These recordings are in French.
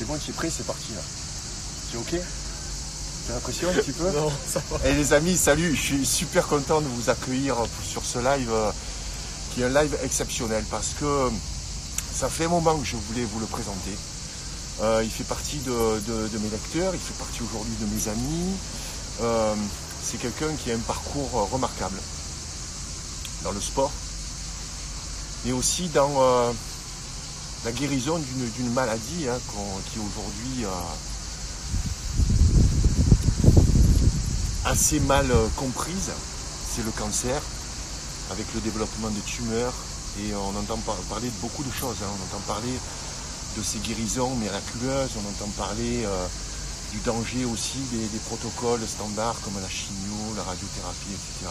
C'est bon, tu es prêt, c'est parti là. Tu es ok T'as l'impression un petit peu Non, ça va. Et les amis, salut, je suis super content de vous accueillir sur ce live euh, qui est un live exceptionnel parce que ça fait un moment que je voulais vous le présenter. Euh, il fait partie de, de- de mes lecteurs, il fait partie aujourd'hui de mes amis. Euh, c'est quelqu'un qui a un parcours euh, remarquable dans le sport, mais aussi dans euh, la guérison d'une maladie hein, qui aujourd'hui euh, assez mal euh, comprise, c'est le cancer, avec le développement de tumeurs. Et on entend par- parler de beaucoup de choses. hein. On entend parler de ces guérisons miraculeuses, on entend parler euh, du danger aussi des, des protocoles standards comme la chimio, la radiothérapie, etc.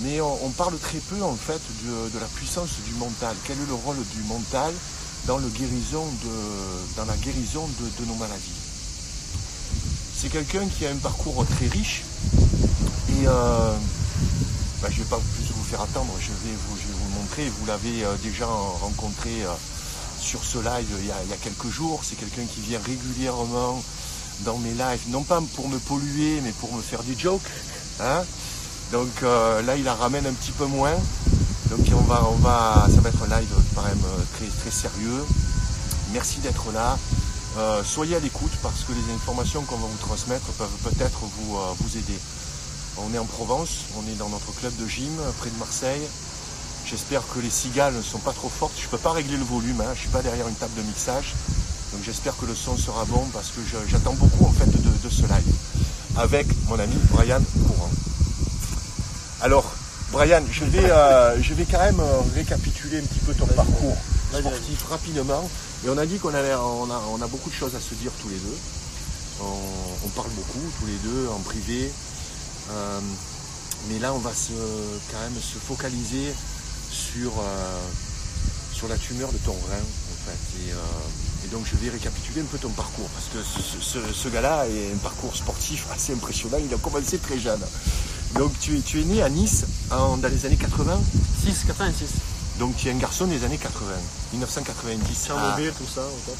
Mais on, parle très peu en fait de, la puissance du mental. Quel est le rôle du mental dans, la guérison de- nos maladies? C'est quelqu'un qui a un parcours très riche et euh, bah, je ne vais pas plus vous faire attendre, je vais vous, je vais vous montrer. Vous l'avez euh, déjà rencontré euh, sur ce live il y a, il y a quelques jours. C'est quelqu'un qui vient régulièrement dans mes lives, non pas pour me polluer, mais pour me faire des jokes. hein. Donc euh, là, il la ramène un petit peu moins. Donc on va, ça va être un live quand même euh, très, très sérieux. Merci d'être là. Euh, soyez à l'écoute parce que les informations qu'on va vous transmettre peuvent peut-être vous, vous aider. On est en Provence, on est dans notre club de gym près de Marseille. J'espère que les cigales ne sont pas trop fortes. Je ne peux pas régler le volume, hein. je ne suis pas derrière une table de mixage. Donc j'espère que le son sera bon parce que j'attends beaucoup en fait de, de ce live avec mon ami Brian Courant. Alors, Brian, je vais, euh, je vais quand même euh, récapituler un petit peu ton parcours sportif rapidement. Et on a dit qu'on allait, on a, on a beaucoup de choses à se dire tous les deux. On, on parle beaucoup tous les deux en privé. Euh, mais là, on va se, quand même se focaliser sur, euh, sur la tumeur de ton rein, en fait. Et, euh, et donc, je vais récapituler un peu ton parcours. Parce que ce, ce- ce gars-là a un parcours sportif assez impressionnant. Il a commencé très jeune. Donc, tu es, tu es né à Nice en- dans les années 80. 6, 86. Donc, tu es un garçon des années 80. 1990. Ah. Tout ça. top.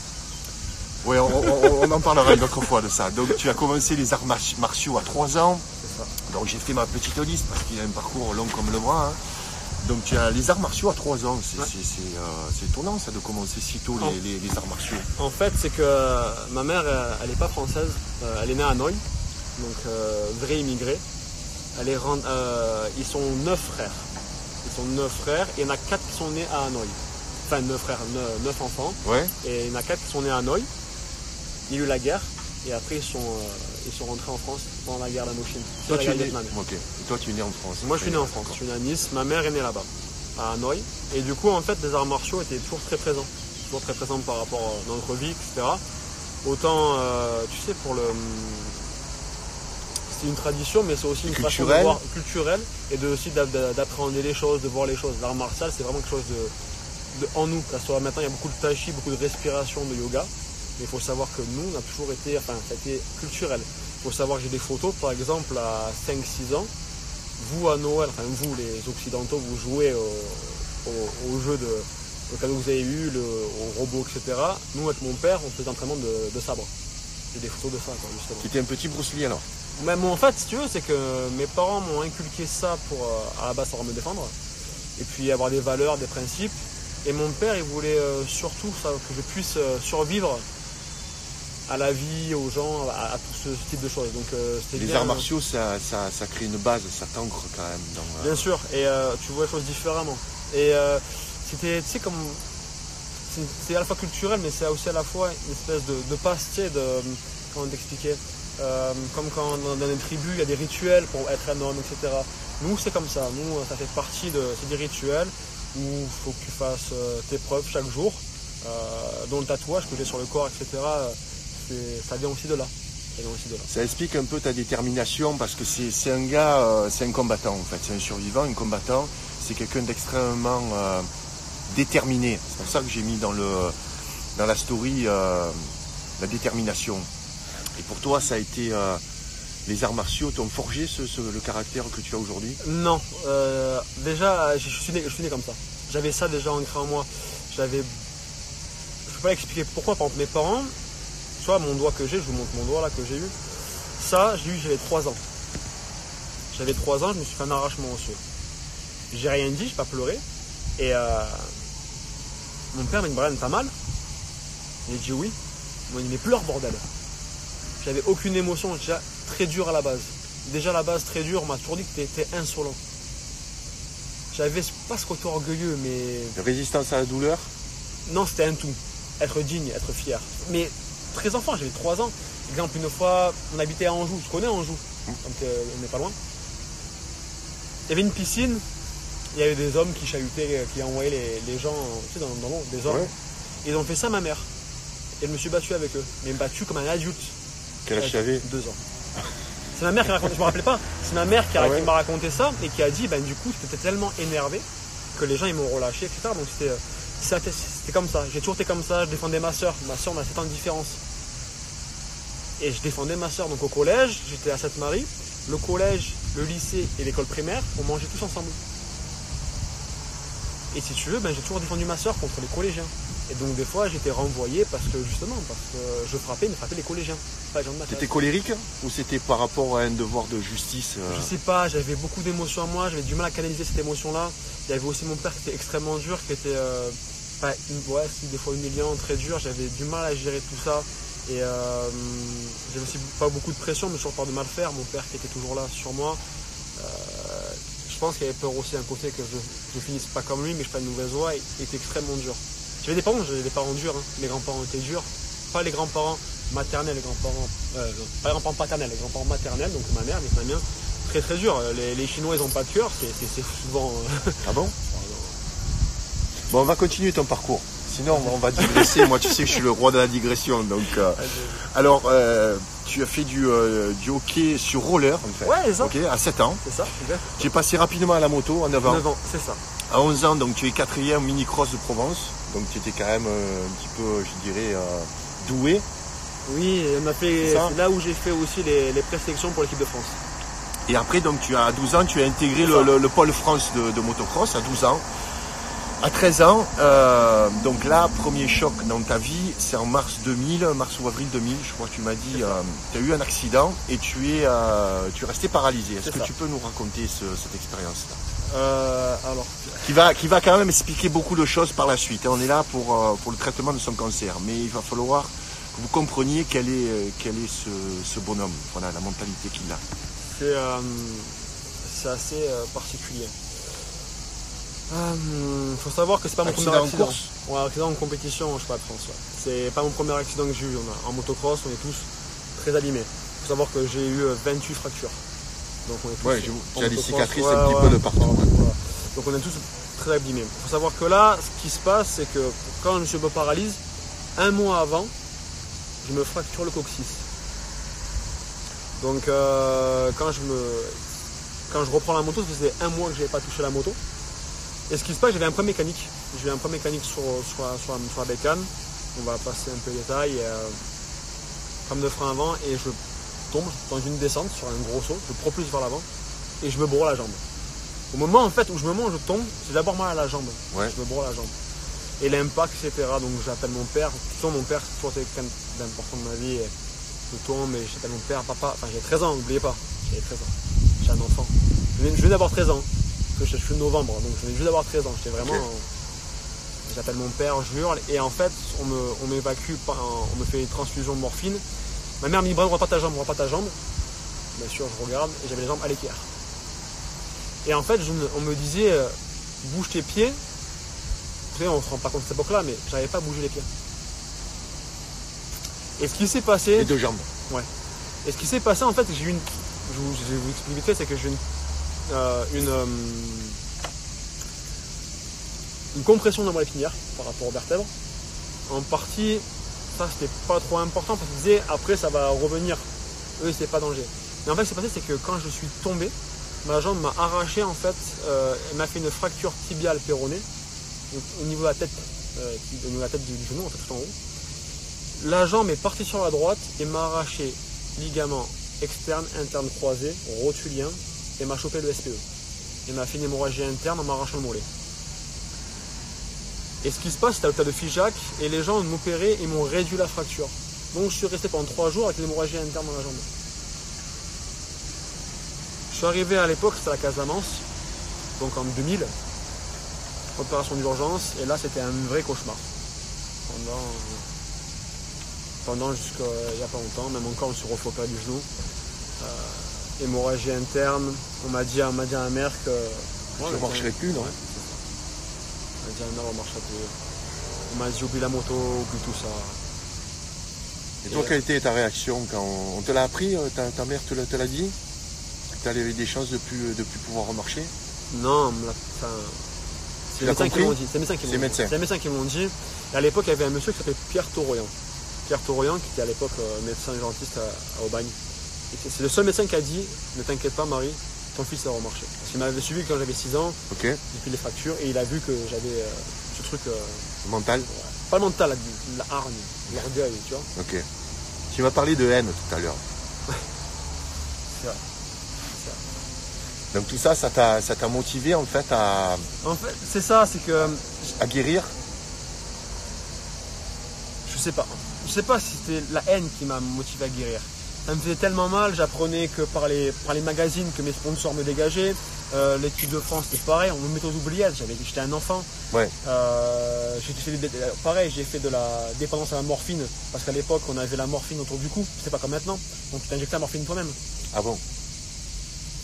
Oui, on, on- on en parlera une autre fois de ça. Donc tu as commencé les arts mar- martiaux à 3 ans. C'est ça. Donc j'ai fait ma petite liste parce qu'il a un parcours long comme le bras. hein. Donc tu as les arts martiaux à 3 ans. C'est Ouais. c'est- c'est, euh, c'est étonnant ça de commencer si tôt les, les- les arts martiaux. En fait, c'est que euh, ma mère, elle n'est pas française. Euh, elle est née à Hanoï. Donc, euh, vraie immigrée. Elle euh, ils sont neuf frères. Ils sont neuf frères. Et il y en a quatre qui sont nés à Hanoï. Enfin, neuf frères, neuf, enfants. Ouais. Et il y en a quatre qui sont nés à Hanoï. Il y a eu la guerre. Et après, ils sont, euh, ils sont rentrés en France pendant la guerre d'Indochine. Toi la tu, es né... toi tu es né en France. Moi, je suis né en France. Je suis né à Nice. Ma mère est née là-bas, à Hanoï. Et du coup, en fait, les arts martiaux étaient toujours très présents. Toujours très présents par rapport à notre vie, etc. Autant, euh, tu sais, pour le. C'est une tradition, mais c'est aussi une façon de Culturel. voir culturelle et de, aussi d'a- d'a- d'appréhender les choses, de voir les choses. L'art martial, c'est vraiment quelque chose de, de- en nous. Que ce soit maintenant, il y a beaucoup de tai chi, beaucoup de respiration, de yoga. Mais il faut savoir que nous, on a toujours été, enfin, ça a été culturel. Il faut savoir que j'ai des photos, par exemple, à 5-6 ans, vous à Noël, enfin vous les occidentaux, vous jouez au, au- au jeu de au cadeau que vous avez eu, le, au robot, etc. Nous avec mon père, on faisait entraînement de, de sabre. J'ai des photos de ça, quoi, justement. Tu étais un petit Bruce Lee alors? Moi, en fait, si tu veux, c'est que mes parents m'ont inculqué ça pour euh, à la base savoir me défendre, et puis avoir des valeurs, des principes. Et mon père, il voulait euh, surtout ça, que je puisse euh, survivre à la vie, aux gens, à, à tout ce, ce type de choses. Donc, Les bien- arts martiaux ça, ça, ça crée une base, ça t'ancre quand même dans. Bien sûr, et tu vois les choses différemment. Et c'était, tu sais, comme. c'est- à la fois culturel, mais c'est aussi à la fois une espèce de, de passe-tiers de. Comment t'expliquer? Euh, Comme quand dans, dans les tribus, il y a des rituels pour être un homme, etc. Nous, c'est comme ça. Nous, ça fait partie de. C'est des rituels où il faut que tu fasses euh, tes preuves chaque jour, euh, dont le tatouage que j'ai sur le corps, etc. Ça vient aussi de là. Ça explique un peu ta détermination parce que c'est un gars, c'est un combattant en fait, c'est un survivant, un combattant, c'est quelqu'un d'extrêmement déterminé. C'est pour ça que j'ai mis dans, le, dans la story la détermination. Et pour toi, ça a été euh, les arts martiaux t'ont forgé le caractère que tu as aujourd'hui? Non, euh, déjà, je suis, né, je suis né comme ça. J'avais ça déjà ancré en moi. J'avais. Je peux pas expliquer pourquoi. Par exemple, mes parents, tu vois, mon doigt que j'ai, je vous montre mon doigt là que j'ai eu. Ça, j'ai eu, j'avais 3 ans. J'avais 3 ans, je me suis fait un arrachement osseux. J'ai rien dit, j'ai pas pleuré. Et euh, mon père m'a dit, Brian, t'as mal? J'ai dit oui. Il m'a dit, mais pleure, bordel. J'avais aucune émotion, déjà très dur à la base. Déjà à la base, très dur, on m'a toujours dit que t'étais insolent. J'avais pas ce côté orgueilleux, mais Résistance à la douleur non, c'était un tout. Être digne, être fier. Mais très enfant, j'avais 3 ans. Exemple, une fois, on habitait à Anjou. Je connais Anjou. Donc, euh, on n'est pas loin. Il y avait une piscine. Il y avait des hommes qui chahutaient, euh, qui envoyaient les, les gens tu sais, dans, dans l'eau, des hommes. Ouais. Ils ont fait ça à ma mère. Et je me suis battu avec eux. Mais battu comme un adulte. Quel âge tu avais Deux ans. C'est ma mère qui m'a raconté, je me rappelais pas. C'est ma mère qui, Ah ouais m'a raconté ça et qui a dit, ben du coup, j'étais tellement énervé que les gens ils m'ont relâché, etc. Donc c'était, euh, c'était c'était comme ça. J'ai toujours été comme ça. Je défendais ma soeur. Ma soeur, on a 7 ans de différence. Et je défendais ma soeur. Donc au collège, j'étais à Sainte-Marie. Le collège, le lycée et l'école primaire, on mangeait tous ensemble. Et si tu veux, ben, j'ai toujours défendu ma soeur contre les collégiens. Et donc des fois, j'étais renvoyé parce que justement, parce que je frappais, mais frappais les collégiens, pas les gens de ma classe. T'étais colérique ou c'était par rapport à un devoir de justice euh, Je sais pas, j'avais beaucoup d'émotions en moi, j'avais du mal à canaliser cette émotion-là. Il y avait aussi mon père qui était extrêmement dur, qui était, euh, pas ouais, des fois humiliant, très dur. J'avais du mal à gérer tout ça. Et euh, j'avais aussi pas beaucoup de pression, mais sur peur de mal faire. Mon père qui était toujours là sur moi. Euh, je pense qu'il avait peur aussi d'un côté que je, je finisse pas comme lui, mais je prenne une mauvaise voie. Il était extrêmement dur. J'avais des parents, j'avais des parents durs. hein. Mes grands-parents étaient durs. Pas les grands-parents maternels, les grands-parents, euh, pas les grands-parents paternels, les grands-parents maternels, donc ma mère, mais ma très très dur. Les, les Chinois, ils ont pas de cœur, c'est souvent. euh, Ah bon? Bon, on va continuer ton parcours. Sinon, on va digresser. Moi, tu sais que je suis le roi de la digression. Donc, euh, alors, euh, tu as fait du, euh, du hockey sur roller, en fait. Ouais, c'est ça. À 7 ans. c'est ça. Tu es passé rapidement à la moto, à 9 ans. 9 ans, c'est ça. À 11 ans, donc tu es quatrième mini-cross de Provence. Donc, tu étais quand même euh, un petit peu, je dirais, euh, doué. Oui, on a fait, C'est là où j'ai fait aussi les, les présélections pour l'équipe de France. Et après, donc, tu as à 12 ans, tu as intégré le, ça. le- le pôle France de, de motocross à 12 ans. À 13 ans, euh, donc là, premier choc dans ta vie, c'est en mars 2000, mars ou avril 2000, je crois que tu m'as dit, tu as eu un accident et tu es, euh, tu es resté paralysé. Est-ce que ça. tu peux nous raconter ce- cette expérience-là? Euh, alors, qui va, qui va quand même expliquer beaucoup de choses par la suite. On est là pour, euh, pour le traitement de son cancer, mais il va falloir que vous compreniez quel est, euh, quel est ce, ce bonhomme, voilà, la mentalité qu'il a. c'est euh, assez particulier. Il faut savoir que c'est pas mon Accident premier en accident. course Ouais, accident en compétition, je sais pas de France. ouais. C'est pas mon premier accident que j'ai eu. On a- en motocross, on est tous très abîmés. Il faut savoir que j'ai eu euh, 28 fractures. Donc on est tous Ouais, je- des cicatrices un petit peu de partout. Donc on est tous très abîmés. Il faut savoir que là, ce qui se passe, c'est que quand je me paralyse, un mois avant, je me fracture le coccyx. Donc euh, quand je me quand je reprends la moto, ça faisait un mois que je n'avais pas touché la moto. Et ce qui se passe, j'avais un point mécanique. J'ai un point mécanique sur, sur, la, sur la- sur la bécane. On va passer un peu les détails. Euh, comme de frein avant et je tombe dans une descente sur un gros saut. Je propulse vers l'avant et je me broie la jambe. Au moment en fait où je me mets, je tombe, j'ai d'abord mal à la jambe. Ouais. Je me broie la jambe. Et l'impact, etc. Donc j'appelle mon père. Tout mon père, c'est toujours été quelqu'un d'important de ma vie. Et je tombe et j'appelle mon père, papa. Enfin, j'ai 13 ans, n'oubliez pas. J'avais 13 ans. J'ai un enfant. Je viens, d'avoir 13 ans. Parce que je suis de novembre, donc je viens juste d'avoir 13 ans. J'étais vraiment. J'appelle mon père, je hurle. Et en fait, on me, on m'évacue, un- on me fait une transfusion de morphine. Ma mère me dit, Brian, on voit pas ta jambe, on voit pas ta jambe. Bien sûr, je regarde et j'avais les jambes à l'équerre. Et en fait, je on me disait, euh, bouge tes pieds. Vous savez, on se rend pas compte de cette époque-là, mais j'arrivais pas à bouger les pieds. Et ce qui s'est passé, Les deux jambes. et ce qui s'est passé en fait, j'ai eu une, je, vous, je vais vous expliquer vite fait, c'est que j'ai eu une, euh, une, euh, une compression dans mon épinière par rapport aux vertèbres. En partie, ça c'était pas trop important parce qu'ils disaient après ça va revenir. Eux c'est pas danger. Mais en fait, ce qui s'est passé, c'est que quand je suis tombé, ma jambe m'a arraché en fait, euh, elle m'a fait une fracture tibiale péronée au niveau de la tête, euh, au niveau de la tête du genou, en fait tout en haut. La jambe est partie sur la droite et m'a arraché ligament externe, interne croisé, rotulien, et m'a chopé le SPE. Et m'a fait une hémorragie interne en m'arrachant le mollet. Et ce qui se passe, c'était à l'hôpital de Figeac, et les gens m'opéraient et m'ont réduit la fracture. Donc je suis resté pendant trois jours avec l'hémorragie interne dans la jambe. Je suis arrivé à l'époque, c'était à la Casamance, donc en 2000, opération d'urgence, et là c'était un vrai cauchemar. Pendant, pendant jusqu'à il n'y a pas longtemps, même encore, me suis refait opérer du genou. Euh, hémorragie interne, on m'a dit, on m'a dit à la mère que. Je ne marcherai plus, non? On m'a dit mère, on marcherait plus. On m'a dit, oublie la moto, oublie tout ça. Et toi, quelle était ta réaction quand on te l'a appris euh, ta, ta mère te l'a dit? Tu avais des chances de plus, de plus pouvoir remarcher? Non, enfin, c'est les médecins qui m'ont dit. C'est les médecins qui m'ont dit. médecins. C'est les médecins qui m'ont dit. Et à l'époque, il y avait un monsieur qui s'appelait Pierre Tauroyan. Pierre Tauroyan, qui était à l'époque euh, médecin urgentiste à, à Aubagne. C'est le seul médecin qui a dit Ne t'inquiète pas, Marie, ton fils va remarcher. Parce qu'il m'avait suivi quand j'avais 6 ans, Ok depuis les fractures, et il a vu que j'avais euh, ce truc. euh, Mental pas le mental, la, la hargne, l'orgueil, tu vois. Ok. Tu m'as parlé de haine tout à l'heure. Vrai. Donc tout ça, ça t'a ça t'a motivé en fait à, En fait, c'est ça, c'est que à guérir? Je sais pas. Je sais pas si c'était la haine qui m'a motivé à guérir. Ça me faisait tellement mal, j'apprenais que par les, par les magazines que mes sponsors me dégageaient. Euh, L'étude de France, c'était pareil, on me mettait aux oubliettes, j'étais un enfant. Ouais. Euh, j'ai fait des- euh, pareil, j'ai fait de la dépendance à la morphine, parce qu'à l'époque, on avait la morphine autour du cou, c'était pas comme maintenant. Donc tu t'injectais la morphine toi-même. Ah bon?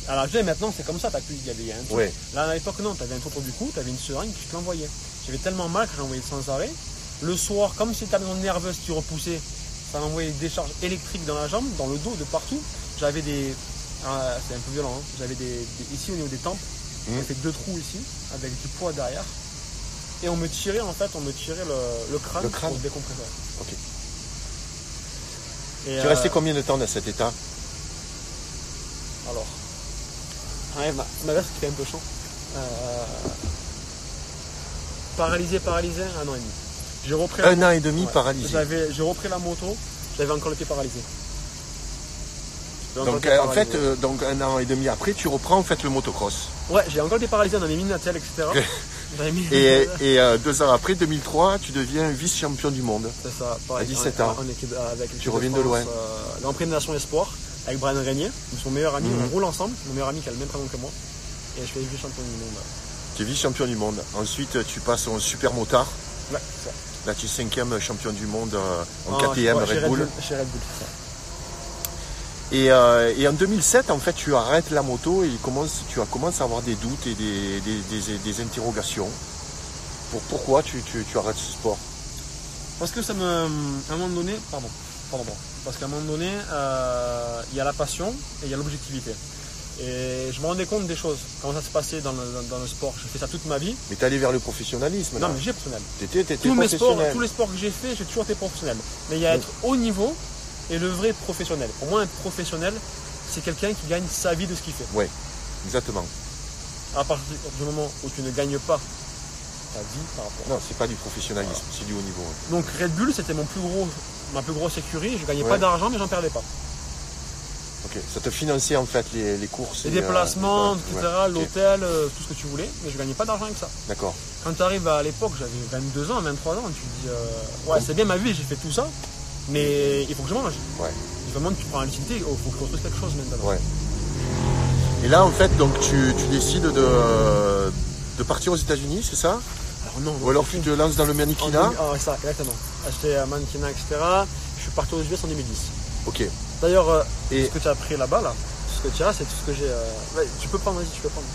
Alors je dis, maintenant, c'est comme ça, t'as plus, il y avait un truc. Ouais. Là, à l'époque, non, tu avais un truc autour du cou, tu avais une seringue qui te l'envoyait. J'avais tellement mal que j'envoyais sans arrêt. Le soir, comme si ta maison nerveuse qui repoussait, ça m'envoyait des décharges électriques dans la jambe, dans le dos, de partout. J'avais des. ah, c'est un peu violent, hein. j'avais des, des- Ici au niveau des tempes, j'ai fait deux trous ici, avec du poids derrière. Et on me tirait, en fait, on me tirait le, le crâne, Le crâne pour décompresser. Ok. Et, Tu es euh, resté combien de temps dans cet état? Alors. Ouais, ma, ma veste qui fait un peu chaud. Euh, paralysé, paralysé, un an et demi. J'ai repris la Un an et demi Ouais. paralysé. J'avais, j'ai repris la moto, j'avais encore le pied paralysé. Donc euh, en fait, euh, donc un an et demi après, tu reprends en fait le motocross. ouais, j'ai encore pied paralysé, avait mis une attelle, etc. Mis Et, et, euh, deux ans après, 2003, tu deviens vice-champion du monde. C'est ça, pareil. à 17 en- ans. en équipe- avec l'équipe Tu reviens de loin. France, Prix de Nation Espoir, avec Brian Régnier, son meilleur ami, Mhm. on roule ensemble, mon meilleur ami qui a le même prénom que moi. Et je fais vice-champion du monde. Tu es vice-champion du monde. Ensuite, tu passes au super motard. Ouais, c'est ça. Là, tu es cinquième champion du monde euh, en Ah, KTM chez Red Bull. Chez Red Bull, c'est ça. Et, euh, et en 2007, en fait, tu arrêtes la moto et commence, tu as commencé à avoir des doutes et des, des, des- des interrogations. Pour, pourquoi tu, tu- tu arrêtes ce sport? Parce que ça me. À un moment donné. Pardon. Pardon, pardon. Parce qu'à un moment donné, euh, il y a la passion et il y a l'objectivité. Et je me rendais compte des choses. Comment ça se passait dans le, dans, dans le sport. J'ai fait ça toute ma vie. Mais tu es allé vers le professionnalisme. Non, mais j'ai professionnel. T'étais, t'étais Tous mes sports, tous les sports que j'ai fait, j'ai toujours été professionnel. Mais il y a Oui. être haut niveau et le vrai professionnel. Pour moi, un professionnel, c'est quelqu'un qui gagne sa vie de ce qu'il fait. Exactement. À partir du moment où tu ne gagnes pas ta vie par rapport. Non, c'est pas du professionnalisme, c'est du haut niveau. Donc Red Bull, c'était mon plus gros, ma plus grosse écurie. Je gagnais Ouais. pas d'argent, mais j'en perdais pas. Ok. Ça te finançait en fait les, les courses. Les et, euh, déplacements, etc., ouais, l'hôtel, euh, tout ce que tu voulais, mais je gagnais pas d'argent avec ça. D'accord. Quand tu arrives à l'époque, j'avais 22 ans, 23 ans, tu te dis, euh, ouais, c'est bien ma vie, j'ai fait tout ça, mais il faut que je mange. Ouais. Il faut que tu prends l'utilité, il faut que je construise quelque chose maintenant. Ouais. Et là, en fait, donc tu, tu décides de, de partir aux États-Unis, c'est ça? Alors non, Ou alors tu te lances dans le En mannequinat deux- Ah, ça, exactement. Acheter un mannequinat, etc. Je suis parti aux US en 2010. Ok. D'ailleurs, euh, Et- ce que tu as pris là-bas, là, ce que tu as, c'est tout ce que j'ai. euh, ouais, tu peux prendre, vas-y, tu peux prendre.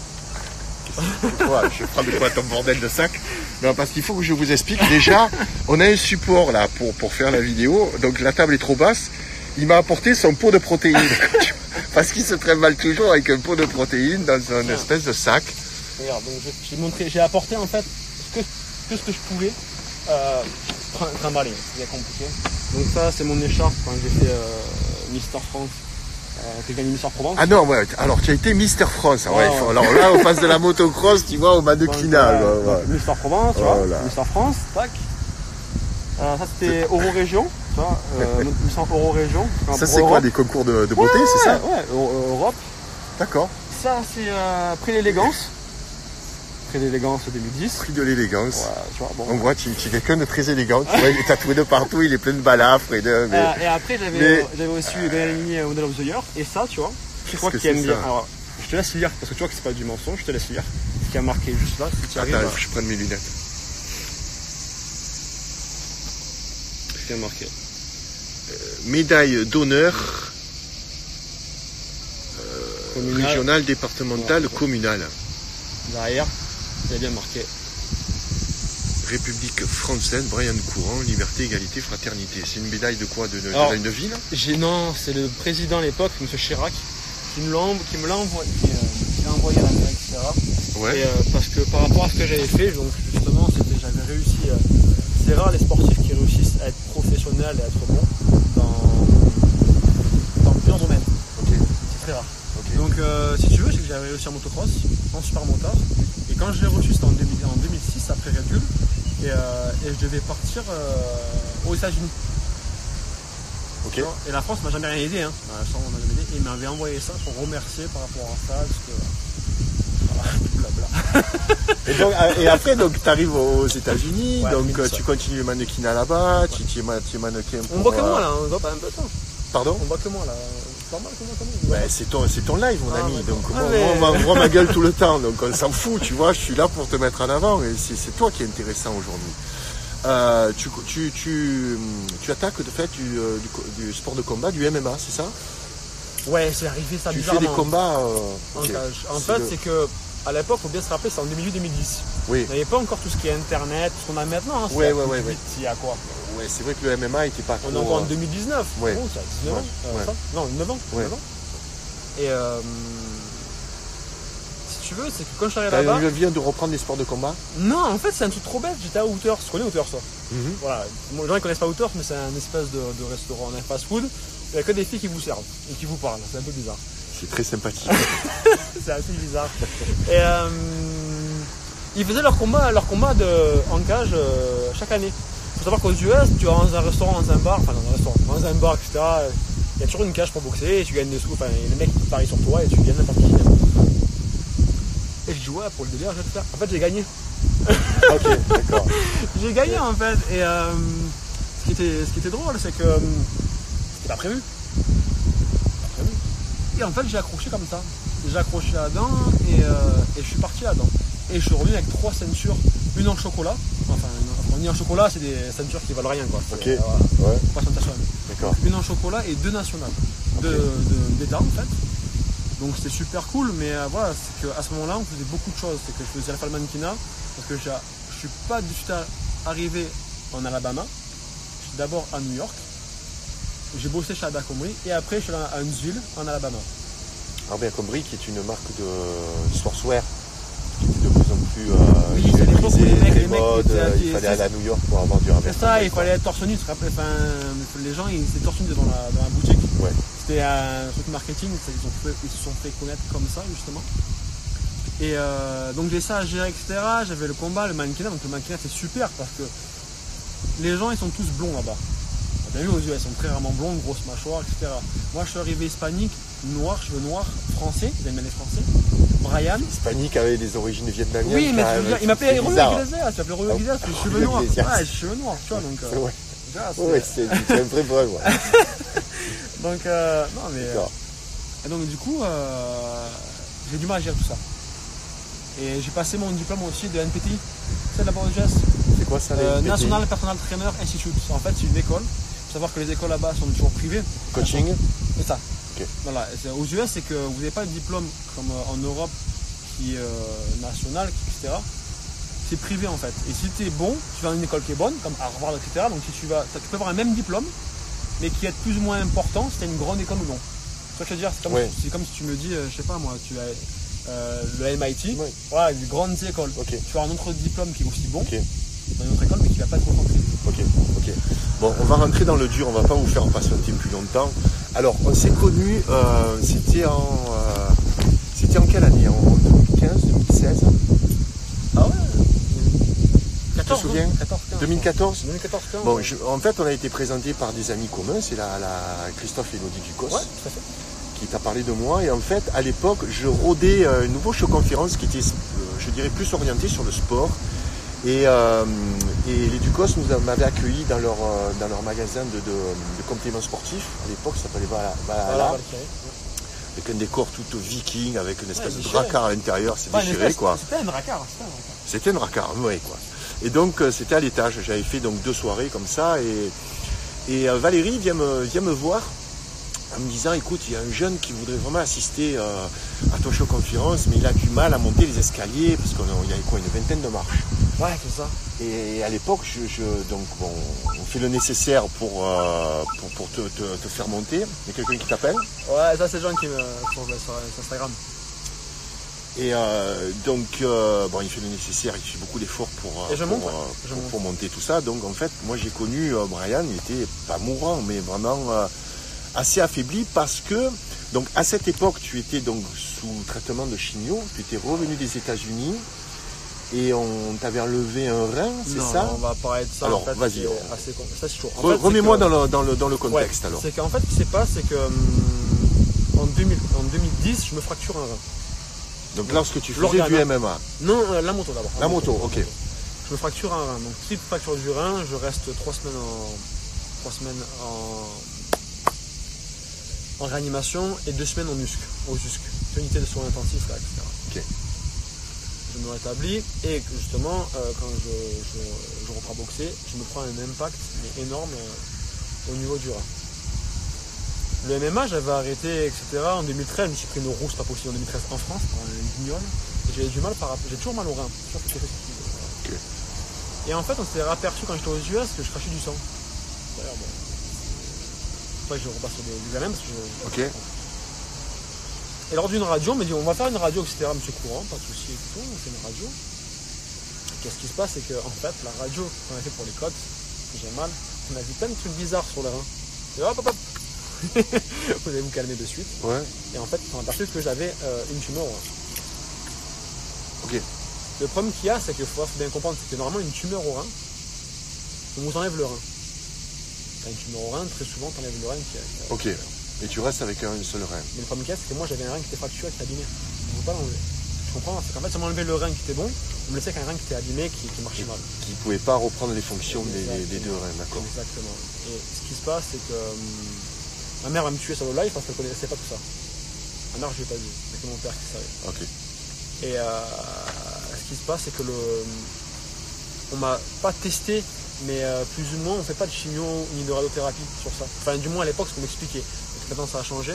Ouais, je prends de quoi ton bordel de sac Non, parce qu'il faut que je vous explique. Déjà, on a un support là pour, pour faire la vidéo. Donc la table est trop basse. Il m'a apporté son pot de protéines. parce qu'il se trimballe toujours avec un pot de protéines dans un espèce de sac. Regarde, j'ai montré, j'ai apporté en fait ce que, que ce que je pouvais euh, trim- trimballer. C'est bien compliqué. Donc ça, c'est mon écharpe quand j'ai fait euh, Mister France, euh, j'ai gagné Mister Provence. Ah non, ouais. Alors tu as été Mister France. ouais. Alors là, on passe de la motocross, tu vois, au mannequinat. Mister Provence, tu Voilà. vois. Mister France, tac. Euh, ça c'était Euro Région, tu vois. Euh, Euro Région. Ça c'est quoi des concours de, de beauté, c'est ça Ouais, ouais, Eu- Europe. D'accord. Ça c'est euh, prix l'élégance. Prix d'élégance 2010. Prix de l'élégance. Voilà, tu vois, bon. On voit, es quelqu'un de très élégant. Tu vois, il est tatoué de partout, il est plein de balafres et de. mais- Euh, et après, j'avais mais- euh, aussi Model of the Year. Et ça, tu vois, je crois qu'il aime bien. Alors, je te laisse lire, parce que tu vois que c'est pas du mensonge, je te laisse lire. Ce qui a marqué juste là, si tu arrives. Attends, à- je prends mes lunettes. Ce qui a marqué. Médaille d'honneur Communal. régionale, départementale, Ouais. communale. Derrière, il y a bien marqué. République française, Brian Courant, liberté, égalité, fraternité. C'est une médaille de quoi De, de, Alors- de- de ville? non, c'est le président à l'époque, M. Chirac, qui me l'a env- qui me l'a envoyé, qui, euh, l'a envoyé à l'Amérique, etc. Ouais. Et, euh, parce que par rapport à ce que j'avais fait, donc justement, j'avais réussi. euh, c'est rare les sportifs qui réussissent à être professionnels et à être bons dans, dans plusieurs domaines. Ok. C'est très rare. Donc, euh, si tu veux, c'est que j'avais réussi en motocross, en super motard. Et quand je l'ai reçu, c'était en, 2000 en 2006, après Red Bull. Et, euh, et je devais partir euh, aux États-Unis. Ok. Tu vois, Et la France m'a jamais rien aidé. Hein. Ça, on m'a jamais aidé. Et il m'avait envoyé ça pour remercier par rapport à ça. Parce que. Voilà. Et, donc, euh, et après, donc, tu arrives aux États-Unis, Ouais, donc 2000, ça. tu continues le mannequinat là-bas, tu, tu es, mannequin pour. On voit que moi là, on voit pas un peu de temps. Pardon? On voit que moi là. C'est pas mal c'est ton, c'est ton live, mon Ah, ami. Donc, Ah, moi, mais- moi, on voit ma gueule tout le temps. Donc, on s'en fout, tu vois. Je suis là pour te mettre en avant. Et c'est, c'est toi qui est intéressant aujourd'hui. Euh, tu, tu, tu, tu attaques de fait du, euh, du, sport de combat, du MMA, c'est ça? Ouais, c'est arrivé ça Tu fais des combats. euh, En, C'est fait, le- c'est que à l'époque, faut bien se rappeler, c'est en 2008-2010. Oui, Il n'y avait pas encore tout ce qui est internet, ce qu'on a maintenant. Hein, Ouais, ouais, ouais, 18, ouais. Il y a quoi? C'est vrai que le MMA était pas On est encore en euh, 2019. ouais. Bon, ça a 19 ans. Euh, ouais. ça non, 9 ans. Ouais. 9 ans. Et euh, si tu veux, c'est que quand je suis arrivé là-bas. eu envie de reprendre des sports de combat? Non, en fait, c'est un truc trop bête. J'étais à Hooters. Tu connais Hooters, toi? Mhm. Voilà. Bon, les gens ne connaissent pas Hooters, mais c'est un espèce de, de restaurant, un fast-food. Il n'y a que des filles qui vous servent et qui vous parlent. C'est un peu bizarre. C'est très sympathique. c'est assez bizarre. Et euh, ils faisaient leur combat, leur combat de, en cage euh, chaque année. Savoir qu'aux US, tu vas dans un restaurant, dans un bar, enfin dans un restaurant, dans un bar, etc. Il y a toujours une cage pour boxer et tu gagnes des sous. Enfin, les mecs parient sur toi et tu gagnes n'importe qui. Et je dis ouais, pour le délire, je vais faire. En fait, j'ai gagné. ok, d'accord. J'ai gagné en fait. Et euh, ce, qui était, ce qui était drôle, c'est que euh, c'était pas prévu. Pas prévu. Et en fait, j'ai accroché comme ça. J'ai accroché là-dedans et, euh, et je suis parti là-dedans. Et je suis revenu avec trois ceintures, une en chocolat. Enfin, une, on dit en chocolat, c'est des ceintures qui valent rien quoi. Ok. euh, voilà, Ouais, pas sentation. d'accord. Une en chocolat et deux nationales de- Ok. de- d'État en fait. Donc c'était super cool, mais euh, voilà, c'est qu'à ce moment-là, on faisait beaucoup de choses. C'est que je faisais la le mannequinat, parce que je suis pas du tout arrivé en Alabama. Je suis d'abord à New York. J'ai bossé chez Abercrombie et après je suis allé à Huntsville en Alabama. Arbet Combry, qui est une marque de sportswear plus euh, Oui, l'époque où les mecs- mecs euh, il fallait aller à New York pour avoir du C'est ça, il fallait être torse nu, rappelles, les gens ils étaient torse nu devant la, dans la boutique. Ouais. C'était un truc marketing, ils, ont fait- ils se sont fait connaître comme ça justement. Et euh, donc j'ai ça à gérer, etc. J'avais le combat, le mannequinat, donc le mannequinat c'est super parce que les gens ils sont tous blonds là-bas. T'as vu aux yeux, ils sont très rarement blonds, grosse mâchoire, etc. Moi je suis arrivé hispanique, noir, cheveux noirs, français, vous aimez les français. Brian. Hispanique avait des origines vietnamiennes. Oui, mais tu veux dire, il m'appelait Rue. Iglesias, tu m'appelais Rue Iglesias, cheveux noirs. Ouais, cheveux noirs, tu vois, donc. euh, Ouais, c'est- un vrai ouais. Donc, euh, non, mais. Et donc, du coup, euh, j'ai du mal à gérer tout ça. Et j'ai passé mon diplôme aussi de NPTI, c'est de la Bordeaux C'est quoi ça les euh, National Personal Trainer Institute. En fait, c'est une école. Savoir que les écoles là-bas sont toujours privées. Coaching C'est ça. Ok. Voilà. Aux US, c'est que vous n'avez pas de diplôme comme euh, en Europe qui est euh, national, etc. C'est privé en fait. Et si tu es bon, tu vas dans une école qui est bonne, comme Harvard, etc. Donc si tu vas, tu peux avoir un même diplôme, mais qui est plus ou moins important si tu as une grande école ou non. Que je veux dire? C'est comme, si tu me dis, euh, je sais pas moi, tu as euh, le MIT, Ouais. voilà, des grandes écoles. Ok. Tu as un autre diplôme qui est aussi bon. Dans une autre école, mais qui va pas privé. Ok, ok. Bon, on va rentrer dans le dur, on va pas vous faire patienter plus longtemps. Alors, on s'est connus, euh, c'était en, euh, c'était en quelle année? En 2015, 2016 Ah ouais 14, souviens? hein 14, 15, 2014 2014, 15. Bon, je- en fait, on a été présenté par des amis communs, c'est la, la Christophe et Elodie Ducos, Ouais, tout à fait. qui t'a parlé de moi. Et en fait, à l'époque, je rodais euh, une nouveau show conférence qui était je dirais, plus orienté sur le sport. Et, euh, et les Ducos nous a- m'avaient accueillis dans leur, euh, dans leur magasin de, de- de compléments sportifs. À l'époque, ça s'appelait Valhalla, Voilà, avec un décor tout viking, avec une espèce Ouais, de dracard à l'intérieur. C'est déchiré, quoi. C'était un dracard, c'était un dracard. Oui, quoi. Et donc, euh, c'était à l'étage. J'avais fait donc deux soirées comme ça. Et, et Valérie vient me, vient me voir en me disant, écoute, il y a un jeune qui voudrait vraiment assister euh, à ton show conférence, mais il a du mal à monter les escaliers parce qu'il y avait quoi, une vingtaine de marches. Ouais, c'est ça. Et à l'époque, je, je- donc bon, on fait le nécessaire pour, euh, pour, pour te, te- te faire monter. Il y a quelqu'un qui t'appelle. Ouais, ça, c'est Jean qui me. sur, sur- sur Instagram. Et euh, donc, euh, bon, il fait le nécessaire, il fait beaucoup d'efforts pour, euh, pour, monte, monter tout ça. Donc, en fait, moi, j'ai connu Brian, il était pas mourant, mais vraiment assez affaibli parce que, donc, à cette époque, tu étais donc sous traitement de chimio, tu étais revenu des États-Unis et on t'avait enlevé un rein, c'est ça on va parler de ça. Alors, en fait, vas-y, on- assez Ça, c'est chaud. Re- Remets-moi que- dans le, dans, le, dans le Ouais, contexte alors. C'est qu'en fait, ce qui se passe, c'est que hum, en, 2000 en 2010, je me fracture un rein. Donc, lorsque tu faisais du. MMA, Non, euh, la moto d'abord. la moto, ok. Je me fracture un rein. Donc, triple fracture du rein, je reste trois semaines en, trois semaines en, en réanimation et deux semaines en USC, au USC, unité de soins intensifs, là, etc. Ok. Je me rétablis et que, justement, euh, quand je, je- je rentre à boxer, je me prends un impact mais énorme euh, au niveau du rein. Le MMA, j'avais arrêté, etc. En 2013, je me suis pris une rousse pas possible en 2013 en France, un guignol. J'avais du mal par J'ai toujours mal au rein. Et en fait, on s'était aperçu quand j'étais aux US que je crachais du sang. D'ailleurs, bon. Après, je repasse des examens parce que je- Ok. Et lors d'une radio, on m'a dit on va faire une radio, etc. Monsieur Courant, pas de souci et tout, on fait une radio. Qu'est-ce qui se passe, c'est que en fait, la radio qu'on a fait pour les codes, que j'ai mal, on a vu plein de trucs bizarres sur le rein. Et hop, hop, hop Vous allez vous calmer de suite. Ouais. Et en fait, on a aperçu que j'avais euh, une tumeur au rein. Ok. Le problème qu'il y a, c'est qu'il faut bien comprendre, c'est que normalement, une tumeur au rein, on vous enlève le rein. T'as une tumeur au rein, très souvent, t'enlèves le rein qui est. Ok. Et tu restes avec un seul rein. Mais le problème qu'il c'est que moi j'avais un rein qui était fracturé, qui était abîmé. On ne peut pas l'enlever. Tu comprends? C'est qu'en fait, ça m'a enlevé le rein qui était bon, on me laissait avec un rein qui était abîmé, qui, qui marchait mal. Qui ne pouvait pas reprendre les fonctions des, des- des deux reins, d'accord. Exactement. Et ce qui se passe, c'est que hum, ma mère va me tuer sur le live parce qu'elle ne connaissait pas tout ça. Ma mère, je ne l'ai pas dit. C'est que mon père qui savait. Ok. Et euh, ce qui se passe, c'est que le, on m'a pas testé, mais euh, plus ou moins, on fait pas de chimio ni de radiothérapie sur ça. Enfin, du moins à l'époque, ce qu'on m'expliquait. Maintenant, ça a changé.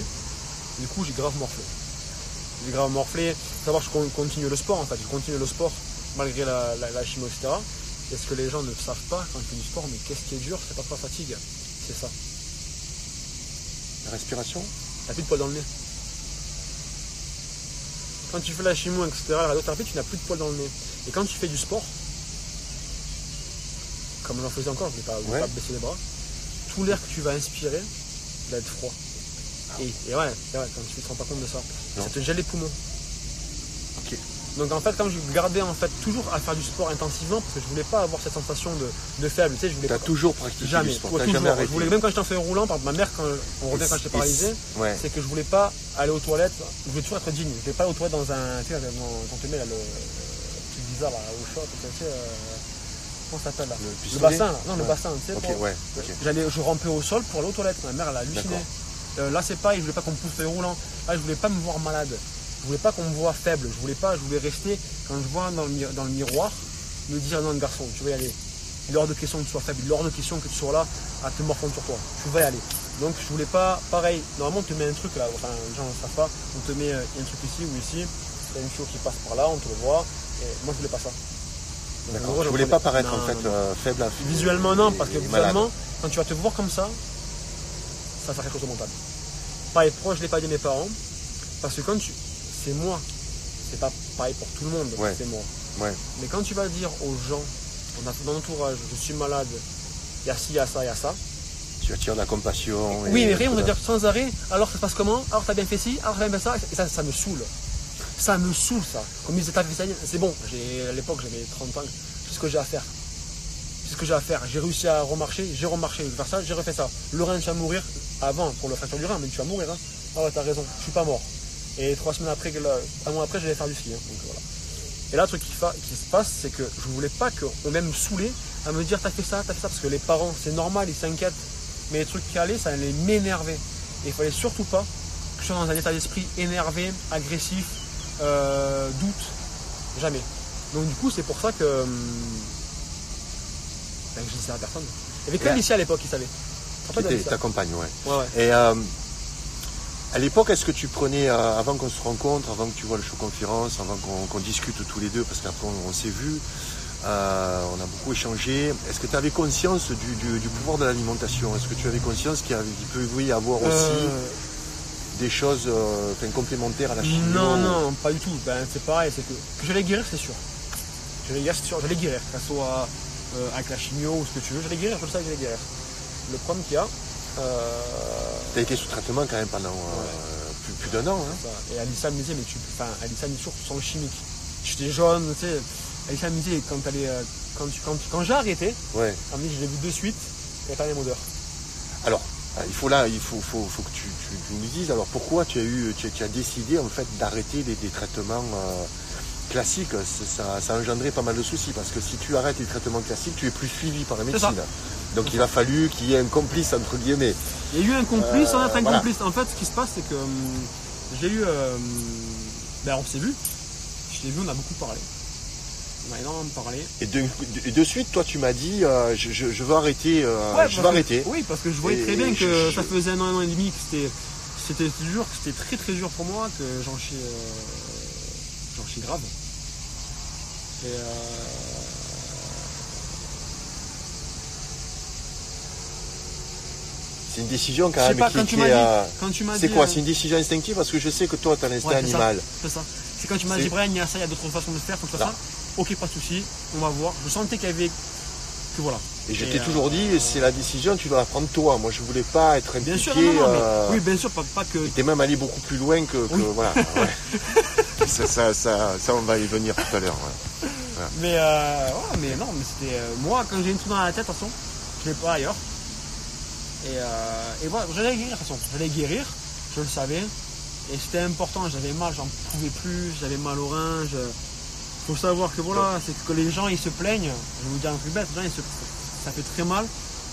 Du coup, j'ai grave morflé. J'ai grave morflé. Que je con- continue le sport, en fait. Je continue le sport malgré la, la, la chimio, etc. Et ce que les gens ne savent pas quand ils font du sport, mais qu'est-ce qui est dur, c'est pas la fatigue, c'est ça. La respiration? T'as plus de poils dans le nez. Quand tu fais la chimio, etc., la radiothérapie, tu n'as plus de poils dans le nez. Et quand tu fais du sport, comme j'en faisais encore, je ne vais pas baisser les bras, tout l'air que tu vas inspirer va être froid. Et, et ouais, c'est vrai, quand tu ne te rends pas compte de ça, Non. ça te gèle les poumons. Ok. Donc en fait, quand je gardais en fait toujours à faire du sport intensivement, parce que je voulais pas avoir cette sensation de, de faible, tu sais, je voulais Tu pas- toujours pratiqué jamais, du sport, Ouais, tu toujours. jamais Je voulais, même quand j'étais en fauteuil roulant, par exemple, ma mère, quand on revient quand j'étais paralysé, Ouais. c'est que je voulais pas aller aux toilettes, je voulais toujours être digne. Je voulais pas aller aux toilettes dans un. Tu sais, quand on te met là, le, truc bizarre là, au shot, tu sais, euh, comment ça s'appelle là Le bassin là, non, le bassin, tu sais. Pour-. J'allais, je rampais au sol pour aller aux toilettes. Ma mère, elle a halluciné. Euh, là, c'est pareil, je voulais pas qu'on me pousse fauteuil roulant. Là, je voulais pas me voir malade. Je voulais pas qu'on me voit faible. Je voulais pas, je voulais rester, quand je vois dans le, mi- dans le miroir, me dire non, garçon, tu vas y aller. Il est hors de question que tu sois faible. Il est hors de question que tu sois là à te morfondre sur toi. Tu vas y aller. Donc, je voulais pas, pareil, normalement, on te met un truc là, enfin, les gens ne savent pas, on te met euh, un truc ici ou ici, il y a une chose qui passe par là, on te le voit. Et moi, je voulais pas ça. D'accord. Je voulais pas paraître Non, en fait non, non. euh, faible. Visuellement non, parce que malade. visuellement, quand tu vas te voir comme ça, ça fait quelque chose de mental. Pareil, pourquoi je l'ai pas dit à mes parents Parce que quand tu. C'est moi. C'est pas pareil pour tout le monde, Ouais. c'est moi. Ouais. Mais quand tu vas dire aux gens, dans ton entourage, je suis malade, il y a ci, il y a ça, il y a ça. Tu attires la compassion. et Oui, mais rien, on va dire sans arrêt, alors ça se passe comment? Alors t'as bien fait ci, alors t'as bien fait ça, et ça, ça me saoule. Ça me saoule ça. Comme ils t'as fait ça, c'est bon. J'ai, à l'époque, j'avais 30 ans, c'est ce que j'ai à faire. C'est ce que j'ai à faire. J'ai réussi à remarcher, j'ai remarché, je vais faire ça, j'ai refait ça. Le rein, tu vas mourir avant pour le fracture du rein, mais tu vas mourir. Hein. Ah ouais, t'as raison, je suis pas mort. Et trois semaines après, un mois après, j'allais faire du ski. hein, donc voilà. Et là, le truc qui, fa- qui se passe, c'est que je voulais pas qu'on vienne me saouler à me dire t'as fait ça, t'as fait ça, parce que les parents, c'est normal, ils s'inquiètent. Mais les trucs qui allaient, ça allait m'énerver. Et il fallait surtout pas que je sois dans un état d'esprit énervé, agressif, euh, doute. Jamais. Donc du coup, c'est pour ça que, hum, ben, je dis ça à personne. Il y avait que. Alicia à l'époque qui savait. Tu te rappelles C'était d'Alicia ta compagne, ouais. Ouais, ouais. Et euh, à l'époque, est-ce que tu prenais, euh, avant qu'on se rencontre, avant que tu vois le show conférence, avant qu'on discute tous les deux, parce qu'après on, on s'est vu, euh, on a beaucoup échangé, est-ce que tu avais conscience du, du- du pouvoir de l'alimentation? Est-ce que tu avais conscience qu'il peut y avoir aussi Euh, des choses euh, complémentaires à la chimie Non, non, pas du tout. Ben, c'est pareil, c'est que, que je vais guérir, c'est sûr. Je vais guérir, c'est sûr. Guérir, que ce soit avec la chimio ou ce que tu veux, je vais guérir, je le sais que je vais guérir. Le problème qu'il y a, euh, Tu as été sous traitement quand même pendant euh, plus, plus d'un an. hein. et Alissa me disait, mais tu enfin, Alissa me toujours, tu sens le chimique. J'étais jaune, tu sais. Alissa me disait, quand, euh, quand, quand, quand j'ai arrêté, Ouais. elle me dit, je l'ai vu de suite, il n'y a pas la même odeur. Alors, euh, il faut là, il faut, faut, faut que tu, tu- tu nous dises alors pourquoi tu as eu, tu, tu as décidé en fait d'arrêter des, des traitements euh, classiques? Ça, ça a engendré pas mal de soucis parce que si tu arrêtes les traitements classiques, tu es plus suivi par la médecine. Donc il a fallu qu'il y ait un complice entre guillemets. Il y a eu un complice, Euh, sans être un voilà. complice. En fait, ce qui se passe, c'est que hum, j'ai eu. euh, ben, on s'est vu. Je l'ai vu, on a beaucoup parlé. On a énormément parlé. Et de, de- et de suite, toi, tu m'as dit, euh, je, je- je veux arrêter, euh, Ouais, je veux que- arrêter. Oui, parce que je voyais Et très bien que je- ça faisait un an, un an et demi que c'était, c'était dur, que c'était très très dur pour moi, que j'en chiais, euh, j'en chiais grave. Et C'est une décision quand même pas, qui, quand qui tu m'as est, dit, euh, quand tu m'as C'est quoi euh, C'est une décision instinctive? Parce que je sais que toi, tu as l'instinct Ouais, animal. c'est ça. C'est quand tu m'as dit, Brian, il y a ça, il y a d'autres façons de faire, Là. ça. Ok, pas de souci, on va voir. Je sentais qu'il y avait, que voilà. Et je Et, t'ai euh, toujours dit, c'est la décision, tu dois la prendre toi. Moi, je voulais pas être impliqué. Bien sûr, non, non, non, mais- euh, oui, bien sûr, pas, pas que. T'es même allé beaucoup plus loin que, que- Oui. voilà. ouais. ça, ça, ça, ça, on va y venir tout à l'heure. ouais. Mais, euh, ouais, mais non, mais c'était. euh, moi, quand j'ai une trou dans la tête, de toute façon, je l'ai pas ailleurs. Et, euh, et voilà, j'allais guérir, de toute façon. J'allais guérir, je le savais. Et c'était important, j'avais mal, j'en pouvais plus, j'avais mal au rein. Je... Faut savoir que voilà, c'est que les gens ils se plaignent, je vais vous dire un plus bête, les gens, ils se... ça fait très mal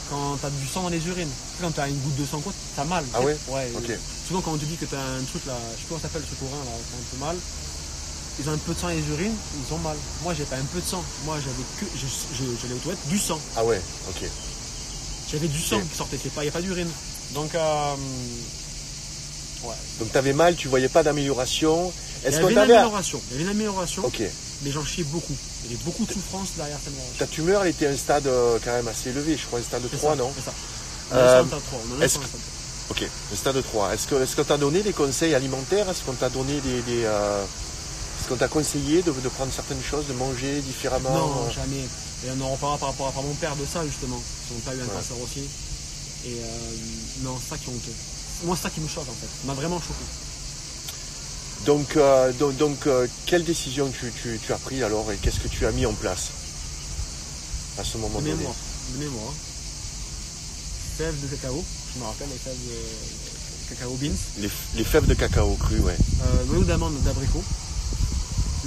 quand t'as du sang dans les urines. Quand t'as une goutte de sang, quoi, t'as mal. Ah ouais Ouais. Ok. Souvent quand on te dit que t'as un truc là, je sais pas comment ça s'appelle, le truc au rein là, t'as un peu mal. Ils ont un peu de sang dans les urines, ils ont mal. Moi j'ai pas un peu de sang. Moi j'avais que. J'allais aux toilettes, du sang. Ah ouais, ok. J'avais du sang qui sortait, il n'y a pas d'urine. Donc euh, ouais. Donc t'avais mal, tu voyais pas d'amélioration. Il y avait une amélioration. Il y avait une amélioration, Ok. mais j'en chiais beaucoup. Il y avait beaucoup de souffrance derrière cette amélioration. Ta tumeur, elle était à un stade euh, quand même assez élevé, je crois, un stade C'est 3, ça, non C'est ça. Euh, stade 3, on en est est-ce sur un que- stade 3. Ok, un stade 3. Est-ce qu'on t'a donné des conseils alimentaires? Est-ce qu'on t'a donné des. des, euh, Est-ce qu'on t'a conseillé de, de prendre certaines choses, de manger différemment? Non, jamais. Et on en reparlera par rapport à mon père de ça justement. Son père a eu un Ouais. cancer aussi. Et euh, non, c'est ça qui est honteux. Moi, c'est ça qui me choque en fait. M'a vraiment choqué. Donc, euh, donc, donc, euh, quelle décision tu, tu- tu as pris alors et qu'est-ce que tu as mis en place à ce moment De donné? Mémoire. De mémoire. Fèves de cacao. Je me rappelle les fèves de cacao beans. les, les fèves de cacao cru, ouais. Euh, d'amande d'abricot.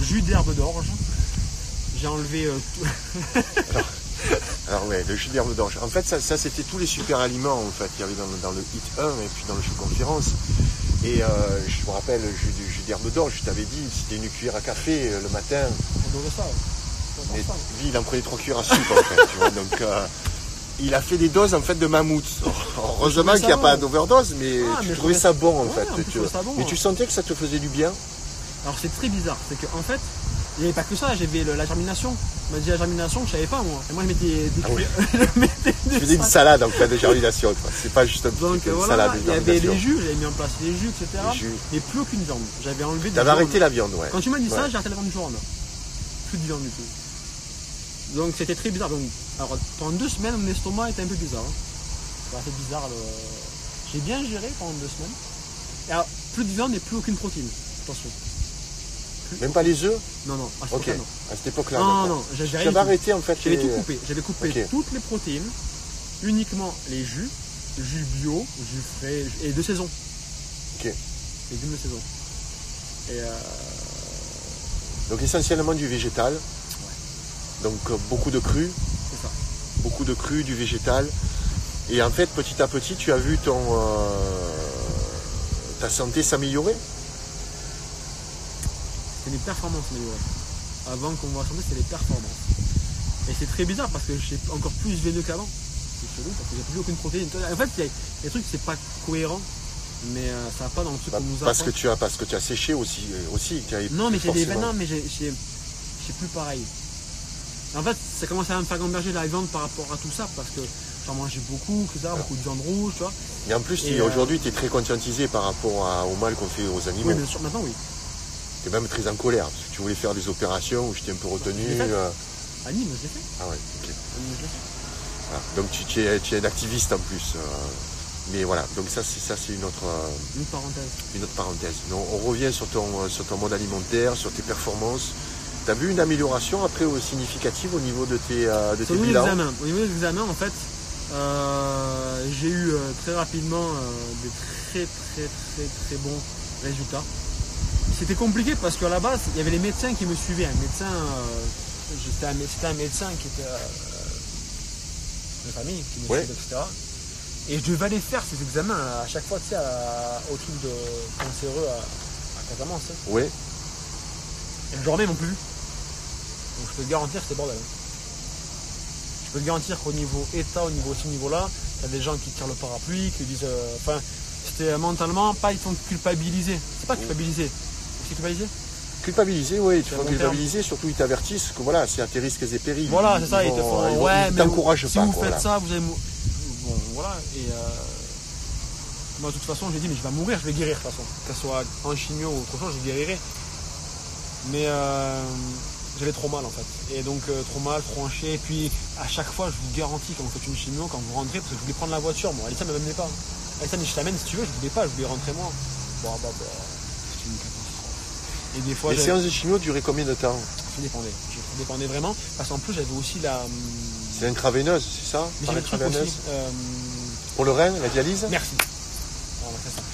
Jus d'herbe d'orge. J'ai enlevé euh, tout- Alors ouais, le jus d'herbe d'orge. En fait, ça, ça, c'était tous les super aliments en fait qu'il y avait dans, le- dans le hit 1 et puis dans le show conférence. Et euh, je me rappelle le jus, d'herbe d'orge, je t'avais dit, c'était une cuillère à café euh, le matin. On devrait ça. ouais. On Mais devrait ça. lui, il en prenait trois cuillères à soupe en fait. tu vois, donc euh, il a fait des doses en fait de mammouth. Heureusement qu'il n'y a pas d'overdose, mais Ah, tu mais trouvais ça bon en Ouais, fait. en tu je vois. trouvais ça bon, mais tu sentais que ça te faisait du bien Alors c'est très bizarre, c'est que en fait, il n'y avait pas que ça, j'avais la germination. On m'a dit la germination, je savais pas moi. Et moi je mettais des Ah oui. je mettais des faisais une salade en fait de germination. C'est pas juste un petit Donc voilà, salade de il y avait les jus, j'avais mis en place les jus, etc. Les jus. Mais plus aucune viande. J'avais enlevé T'avais arrêté la viande, ouais. Quand tu m'as dit ça, j'ai arrêté la viande du jour. Plus de viande du tout. Donc c'était très bizarre. Donc, alors pendant deux semaines, mon estomac était un peu bizarre. hein. Assez bizarre. le- J'ai bien géré pendant deux semaines. Et alors, plus de viande et plus aucune protéine. Attention. Même pas les œufs Non, non, à non. Cette époque-là. Non, d'accord. non, rien J'avais arrêté en fait J'avais les- tout coupé. J'avais coupé toutes les protéines, uniquement les jus, jus bio, jus frais et de saison. Ok. Légumes de saison. Et euh, Donc essentiellement du végétal. Donc euh, beaucoup de cru, C'est ça. beaucoup de cru, du végétal. Et en fait, petit à petit, tu as vu ton euh, ta santé s'améliorer. C'est les performances, mais ouais. Avant qu'on voit santé, c'est les performances. Et c'est très bizarre parce que j'ai encore plus veineux qu'avant. C'est chelou parce que j'ai plus aucune protéine. En fait, il y a des trucs, c'est pas cohérent, mais euh, ça va pas dans le truc qu'on nous Parce que tu as parce que tu as séché aussi euh, aussi. tu as Non, mais des non, mais j'ai j'ai- j'ai plus pareil. En fait, ça commence à me faire gamberger la viande par rapport à tout ça parce que j'en mangeais beaucoup, que ça, beaucoup de viande rouge, tu vois. Et en plus, euh, aujourd'hui, tu es très conscientisé par rapport à- au mal qu'on fait aux animaux. Oui, bien sûr, maintenant oui. Tu es même très en colère parce que tu voulais faire des opérations où je t'ai un peu retenu. Euh, Nîmes, je l'ai fait. Ah ouais, ok. Voilà. Donc tu, tu es, tu es un activiste en plus. euh, mais voilà, donc ça c'est ça c'est une autre euh, Une parenthèse. une autre parenthèse. Donc, on revient sur ton euh, sur ton mode alimentaire, sur tes performances. Tu as vu une amélioration après significative au niveau de tes, de Au tes niveau des bilans examens, au niveau des examens, en fait, j'ai eu très rapidement des très très très très bons résultats. C'était compliqué parce qu'à la base, il y avait les médecins qui me suivaient. Un médecin, euh, un, c'était un médecin qui était euh, de famille, qui me Ouais. suivait, etc. Et je devais aller faire ces examens à chaque fois, tu sais, au truc de cancéreux à, à Casamance. hein. Oui, Et le jour même, ils m'ont plus. Donc je peux te garantir que c'était bordel. hein. Je peux te garantir qu'au niveau état, au niveau ce niveau-là, il y a des gens qui tirent le parapluie, qui disent. euh, Enfin, c'était mentalement, pas ils sont culpabilisés. C'est pas culpabiliser. C'est culpabiliser culpabilisé, oui, tu bon culpabiliser, surtout ils t'avertissent que voilà, c'est à tes risques et périls. Voilà, c'est ça, ils te font. ils vont- ouais, ils mais t'encouragent si pas. vous quoi, faites voilà. ça, vous allez mou- Bon, voilà. Et euh, moi, de toute façon, j'ai dit, mais je vais mourir, je vais guérir de toute façon. Que ce soit en chimio ou autre chose, je guérirai. Mais euh, j'avais trop mal en fait. Et donc, euh, trop mal, trop chier. Et puis, à chaque fois, je vous garantis, quand vous faites une chimio, quand vous rentrez, parce que je voulais prendre la voiture, moi. Alissa ne m'amenait pas. Alissa me dit, je t'amène si tu veux, je voulais pas, je voulais rentrer moi. Bon, bah, bah, catastrophe. Et des fois, Les séances de chimio duraient combien de temps ça dépendait. Ça dépendait vraiment. Parce qu'en plus, j'avais aussi la. hum, C'est intraveineuse, c'est ça mais euh, Pour le rein, la dialyse merci.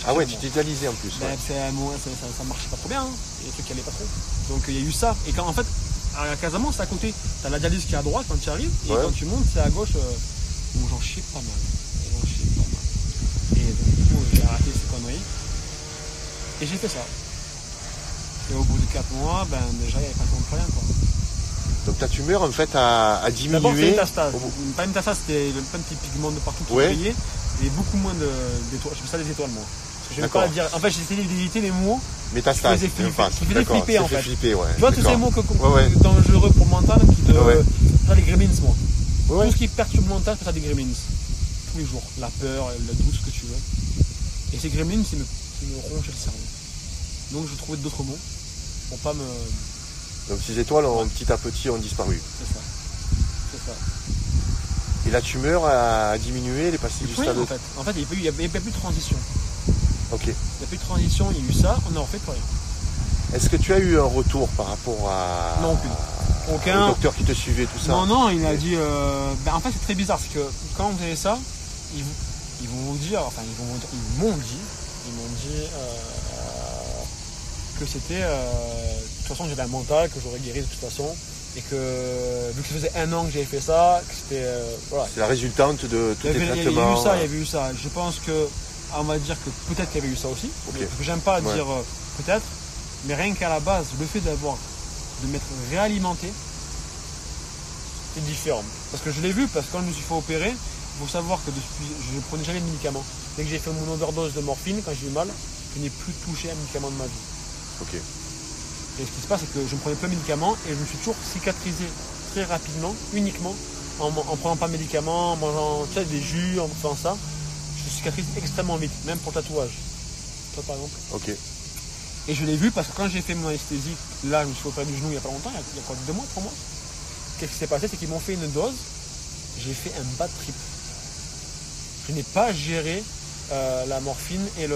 Ah ouais, tu t'es dialysé en plus. ouais. Ben, c'est- moi, ça, ça, ça marchait pas trop bien. hein. Il y a des trucs qui allaient pas trop. Donc il y a eu ça. Et quand en fait, à Casamance, c'est à côté. T'as la dialyse qui est à droite quand tu arrives. Et Ouais. quand tu montes, c'est à gauche. euh, Bon, j'en chie pas mal. J'en chie pas mal. Et donc, du coup, j'ai arrêté ces conneries. Et j'ai fait ça. Et au bout de 4 mois, ben déjà, il n'y avait pas de rien. Quoi. Donc ta tumeur en fait a, a D'abord, c'est diminué. métastase. au bout- Pas une métastase, c'était le plein de petits pigments de partout qui Ouais. Et beaucoup moins d'étoiles. Je fais ça des étoiles, moi. Parce que je vais pas dire. En fait, j'ai essayé d'éviter les mots. Métastase, Qui faisait flipper- qui flipper, en fait. flipper, ouais. Tu vois, tous ces mots que, Ouais, ouais. dangereux pour le mental qui te. Ouais. Ça, les gremlins, moi. Ouais, ouais. Tout ce qui perturbe le mental, c'est ça des gremlins. Tous les jours. La peur, le doute, ce que tu veux. Et ces gremlins, c'est me, c'est me ronger le cerveau. Donc, je trouvais d'autres mots pour pas me. Donc ces étoiles ont petit à petit ont disparu. C'est ça. C'est ça. Et la tumeur a diminué, elle est passée du Oui, stade. en fait. En fait, il n'y a, a- plus de transition. Ok. Il n'y a plus de transition, il y a eu ça, on n'a refait plus rien. Est-ce que tu as eu un retour par rapport à Non, aucune. au Aucun. docteur qui te suivait tout ça Non, non, il a dit. euh, ben, en fait, c'est très bizarre parce que quand vous avez ça, ils, vont vous dire, enfin, ils vont vous dire- ils m'ont dit, ils m'ont dit euh, que c'était. euh, de toute façon, j'avais un mental, que j'aurais guéri de toute façon, et que vu que ça faisait un an que j'avais fait ça, que c'était. euh, voilà. C'est la résultante de tous avait, il y avait eu ça, il y avait eu ça. Je pense que, on va dire que peut-être qu'il y avait eu ça aussi. Ok. Mais- Parce que j'aime pas Ouais. dire euh, peut-être, mais rien qu'à la base, le fait d'avoir, de m'être réalimenté, c'est différent. Parce que je l'ai vu, parce que quand je me suis fait opérer, il faut savoir que depuis, je ne prenais jamais de médicaments. Dès que j'ai fait mon overdose de morphine, quand j'ai eu mal, je n'ai plus touché un médicament de ma vie. Ok. Et ce qui se passe, c'est que je ne prenais pas de médicaments et je me suis toujours cicatrisé très rapidement, uniquement, en, en prenant pas de médicaments, en mangeant tu sais, des jus, en faisant ça. Je cicatrise extrêmement vite, même pour le tatouage. Toi, par exemple. Ok. Et je l'ai vu parce que quand j'ai fait mon anesthésie, là, je me suis opéré du genou il n'y a pas longtemps, il y a, il y a quoi, deux mois, trois mois. Qu'est-ce qui s'est passé C'est qu'ils m'ont fait une dose, j'ai fait un bad trip. Je n'ai pas géré euh, la morphine et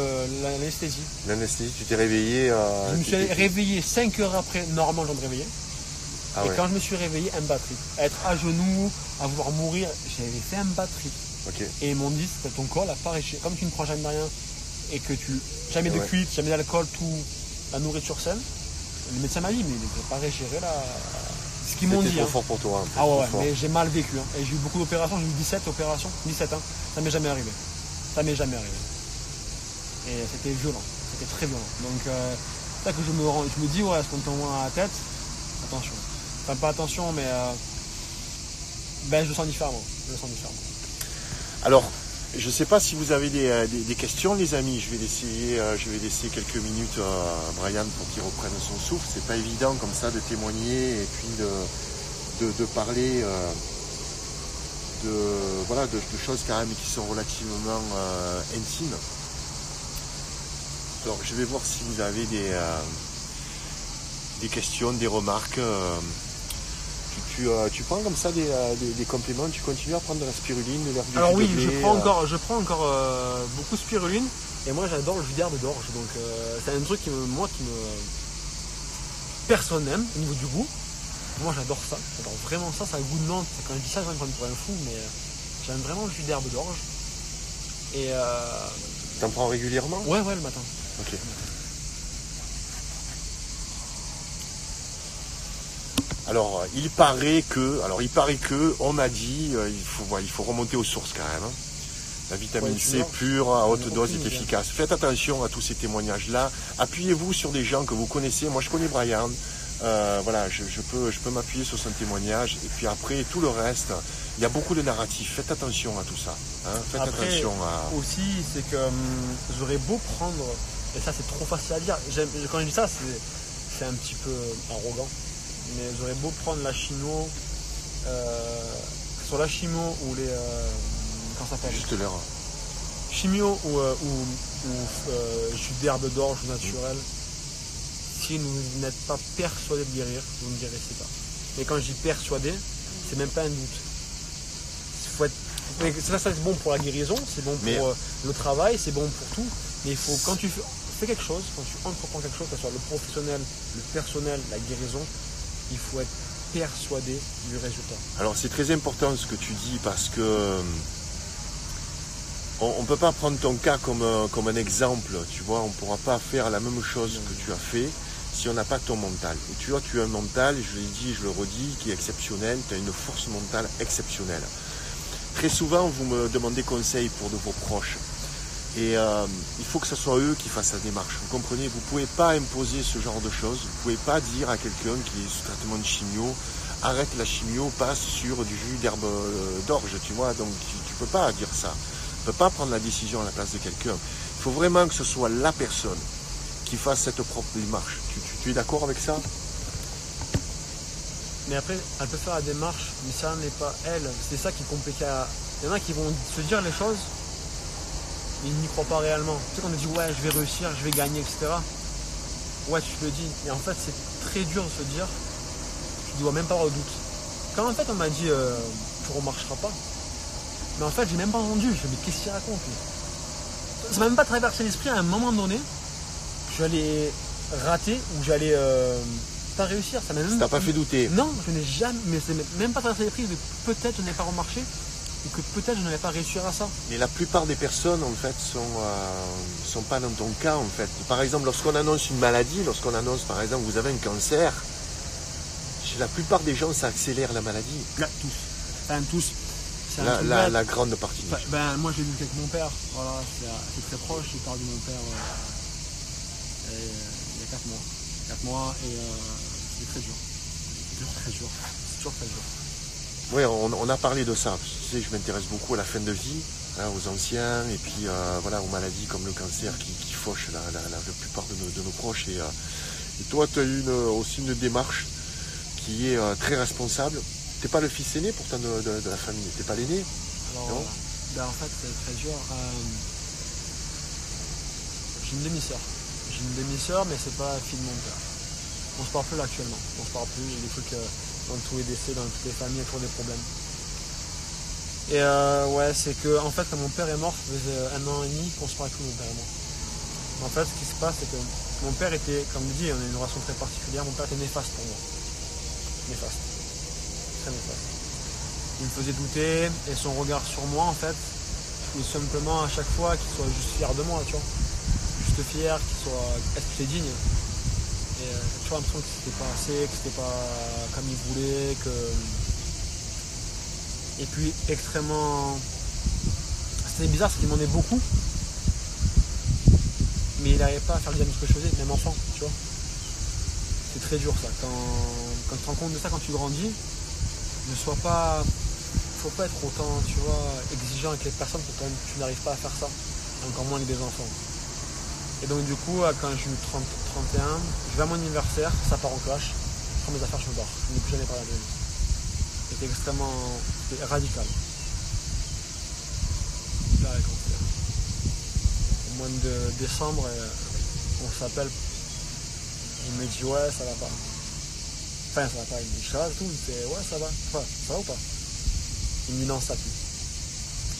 l'anesthésie. L'anesthésie, tu t'es réveillé. euh, je me suis réveillé 5 heures après, normalement, je me réveillé. Ah et ouais. quand je me suis réveillé, un. À être à genoux, à vouloir mourir, j'avais fait un. Ok. Et ils m'ont dit, ton corps, la part est Comme tu ne prends jamais rien et que tu. Jamais de Ouais. cuite, jamais d'alcool, tout. La nourriture saine. le médecin m'a dit, mais je vais pas régérer là. Ce qu'ils m'ont dit. trop hein. fort pour toi. hein, Ah ouais, mais j'ai mal vécu. hein. Et j'ai eu beaucoup d'opérations, j'ai eu 17 opérations, 17 hein. Ça m'est jamais arrivé. Ça m'est jamais arrivé. Et c'était violent, c'était très violent. Donc euh, ça que je me je me dis ouais, est-ce qu'on t'envoie à la tête? Attention. Enfin pas attention, mais euh, ben je le sens différemment. Je le sens. Alors, je ne sais pas si vous avez des, euh, des- des questions, les amis. Je vais laisser, euh, je vais laisser quelques minutes à Brian pour qu'il reprenne son souffle. C'est pas évident comme ça de témoigner et puis de, de, parler de, voilà, de, de choses quand même qui sont relativement euh, intimes. Alors, je vais voir si vous avez des, euh, des questions, des remarques. euh, tu, tu, euh, tu prends comme ça des, des- des compléments, tu continues à prendre de la spiruline, de l'herbe de Alors oui, de je prends euh, encore, je prends encore euh, beaucoup de spiruline. Et moi j'adore le jus d'herbe d'orge. Donc euh, c'est un truc qui me, moi qui me personne n'aime au niveau du goût. Moi j'adore ça. J'adore vraiment ça. Ça a le goût de menthe. Quand je dis ça, je me prends pour un fou, mais euh, j'aime vraiment le jus d'herbe d'orge. Et euh, T'en prends régulièrement? Ouais, ouais, le matin. Ok. Alors, euh, il paraît que, alors il paraît que, on m'a dit, euh, il faut, ouais, il faut remonter aux sources quand même. hein. La vitamine Ouais, C pure à haute dose est efficace. Faites attention à tous ces témoignages-là. Appuyez-vous sur des gens que vous connaissez. Moi, je connais Brian. Euh, voilà, je, je peux, je peux m'appuyer sur son témoignage. Et puis après, tout le reste, il y a beaucoup de narratifs. Faites attention à tout ça. hein. Faites Après, attention à. Aussi, c'est que hum, j'aurais beau prendre, et ça c'est trop facile à dire, quand je dis ça, c'est, un petit peu arrogant, mais j'aurais beau prendre la chino, euh, soit la chimo ou les. Euh, comment ça s'appelle? Juste l'heure. Chimio ou, euh, ou, ou, euh, jus d'herbe d'orge naturel, si vous n'êtes pas persuadé de guérir, vous ne guérissez pas. Et quand je dis persuadé, c'est même pas un doute. Faut être... mais Ça, ça, c'est bon pour la guérison, c'est bon pour Mais- euh, le travail, c'est bon pour tout. Mais il faut, quand tu fais, fais quelque chose, quand tu entreprends quelque chose, que ce soit le professionnel, le personnel, la guérison, il faut être persuadé du résultat. Alors c'est très important ce que tu dis parce que euh, on ne peut pas prendre ton cas comme, euh, comme un exemple, tu vois, on ne pourra pas faire la même chose que tu as fait si on n'a pas ton mental. Et tu vois, tu as un mental, je l'ai dit, je le redis, qui est exceptionnel, tu as une force mentale exceptionnelle. Très souvent, vous me demandez conseil pour de vos proches. Et euh, il faut que ce soit eux qui fassent la démarche. Vous comprenez? Vous ne pouvez pas imposer ce genre de choses. Vous ne pouvez pas dire à quelqu'un qui est sous traitement de chimio, arrête la chimio, passe sur du jus d'herbe euh, d'orge, tu vois. Donc tu ne peux pas dire ça. Tu ne peux pas prendre la décision à la place de quelqu'un. Il faut vraiment que ce soit la personne qui fasse cette propre démarche. Tu- es d'accord avec ça? Mais après, elle peut faire la démarche, mais ça n'est pas elle. C'est ça qui est compliqué à... Il y en a qui vont se dire les choses, mais ils n'y croient pas réellement. Tu sais, quand on dit ouais, je vais réussir, je vais gagner, etc. Ouais, tu le dis. Mais en fait, c'est très dur de se dire, tu dois même pas avoir doute. Quand en fait, on m'a dit, euh, tu remarcheras pas. Mais en fait, j'ai même pas entendu. Je me dis, mais qu'est-ce qu'il raconte lui? Ça m'a même pas traversé l'esprit à un moment donné que j'allais rater ou j'allais euh, pas réussir. Ça m'a même Ça t'a pas fait douter. non, je n'ai jamais, mais c'est même pas traversé l'esprit de peut-être je n'ai pas remarché ou que peut-être je n'avais pas réussi à ça. Mais la plupart des personnes, en fait, sont, euh, sont pas dans ton cas, en fait. Par exemple, lorsqu'on annonce une maladie, lorsqu'on annonce, par exemple, vous avez un cancer, chez la plupart des gens, ça accélère la maladie. Là, tous. Enfin, tous. C'est un La, truc la- grande partie. des Bah, gens. ben, moi, j'ai vu avec mon père. Voilà, c'est c'est très proche. J'ai perdu mon père euh, et, euh, il y a 4 mois. 4 mois et euh, c'est très dur. C'est toujours très dur. C'est toujours très dur. Oui, on, on a parlé de ça. Tu sais, je m'intéresse beaucoup à la fin de vie, hein, aux anciens, et puis euh, voilà, aux maladies comme le cancer qui, qui fauche la, la- la- la plupart de nos, de nos proches. Et, euh, et toi, tu as eu une- aussi une démarche qui est euh, très responsable. Tu n'es pas le fils aîné pourtant de, de- de la famille, tu n'es pas l'aîné. Alors, Non? ben, en fait, c'est très dur. J'ai une demi-sœur. Une demi-sœur, mais c'est pas la fille de mon père. On se parle plus là actuellement. On se parle plus. Il y a des trucs euh, dans tous les décès, dans toutes les familles, il y a des problèmes. Et euh, ouais, c'est que en fait, quand mon père est mort, ça faisait un an et demi qu'on se parlait plus. Mon père est mort. En fait, ce qui se passe, c'est que mon père était, comme je dis, on a une relation très particulière. Mon père était néfaste pour moi. Néfaste. Très néfaste il me faisait douter et son regard sur moi en fait voulais simplement à chaque fois qu'il soit juste fier de moi tu vois juste fier qu'il soit que c'est digne? Et euh, toujours l'impression que c'était pas assez, que c'était pas comme il voulait, que. Et puis extrêmement. C'était bizarre parce qu'il demandait beaucoup. Mais il n'arrivait pas à faire le diagnostic que je faisais, même enfant, tu vois. C'est très dur ça. Quand, quand tu te rends compte de ça quand tu grandis, ne sois pas. Faut pas être autant, tu vois, exigeant avec les personnes pour toi tu n'arrives pas à faire ça. Encore moins avec des enfants. Et donc du coup, quand j'ai eu 30, 31, je vais à mon anniversaire, ça part en clash, je prends mes affaires, je me barre. Je n'ai plus jamais parlé à. C'était extrêmement c'était radical. Là, Au mois de décembre, euh, on s'appelle. Il me dit ouais ça va pas. Enfin ça va pas, il me dit ça va tout, il fait ouais ça va. Enfin, ça va ou pas? Il me dit non ça pue.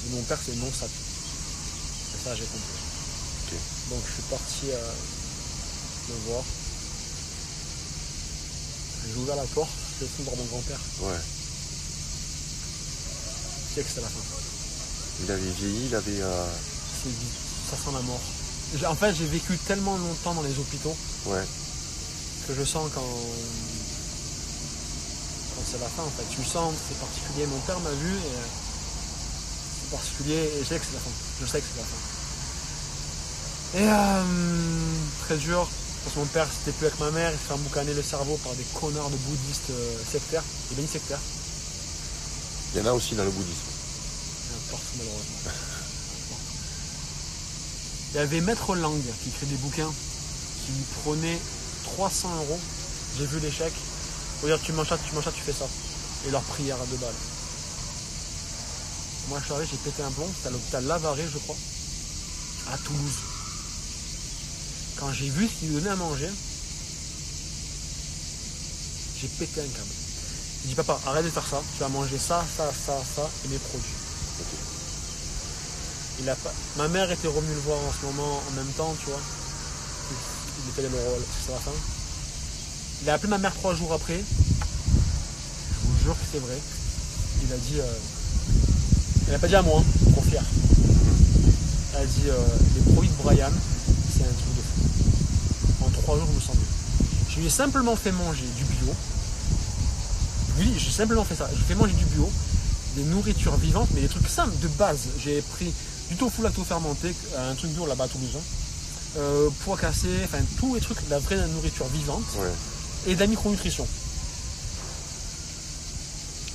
Et mon père c'est non ça pue. Et ça j'ai compris. Donc je suis parti euh, le voir. J'ai ouvert la porte, je suis voir mon grand-père. Ouais. Tu sais que c'était la fin. Il avait vieilli, il avait. Euh, ça sent la mort. En fait, j'ai vécu tellement longtemps dans les hôpitaux ouais. que je sens quand, quand c'est la fin. En fait, tu le sens, c'est particulier. Mon père m'a vu et c'est particulier et je sais que c'est la fin. Je sais que c'est la fin. Et euh, très dur, parce que mon père c'était plus avec ma mère, il s'est emboucaner le cerveau par des connards de bouddhistes euh, sectaires, des bénis sectaires. Il y en a aussi dans le bouddhisme. Il y en a partout malheureusement. Il y avait Maître Lang qui écrit des bouquins qui prenait 300 euros. J'ai vu l'échec. Faut dire tu manges ça, tu manges ça, tu fais ça. Et leur prière à deux balles. Moi je suis arrivé, j'ai pété un plomb, c'était à l'hôpital Lavaré je crois, à Toulouse. Quand j'ai vu ce qu'il donnait à manger, j'ai pété un câble. Je dis papa, arrête de faire ça, tu vas manger ça, ça, ça, ça et mes produits. Il a pas... Ma mère était revenue le voir en ce moment en même temps, tu vois. Il était le rôle, c'est la fin. Il a appelé ma mère trois jours après. Je vous jure que c'est vrai. Il a dit. Euh... Elle n'a pas dit à moi, hein, trop fier. Elle a dit euh, les produits de Brian, c'est un truc de fou. En trois jours, je me lui ai simplement fait manger du bio. Oui, j'ai simplement fait ça. Je fait manger du bio, des nourritures vivantes, mais des trucs simples, de base. J'ai pris du tofu lacto fermenté, un truc bio là-bas à Toulouse. Euh, poids cassé, enfin tous les trucs de la vraie nourriture vivante et de la micronutrition.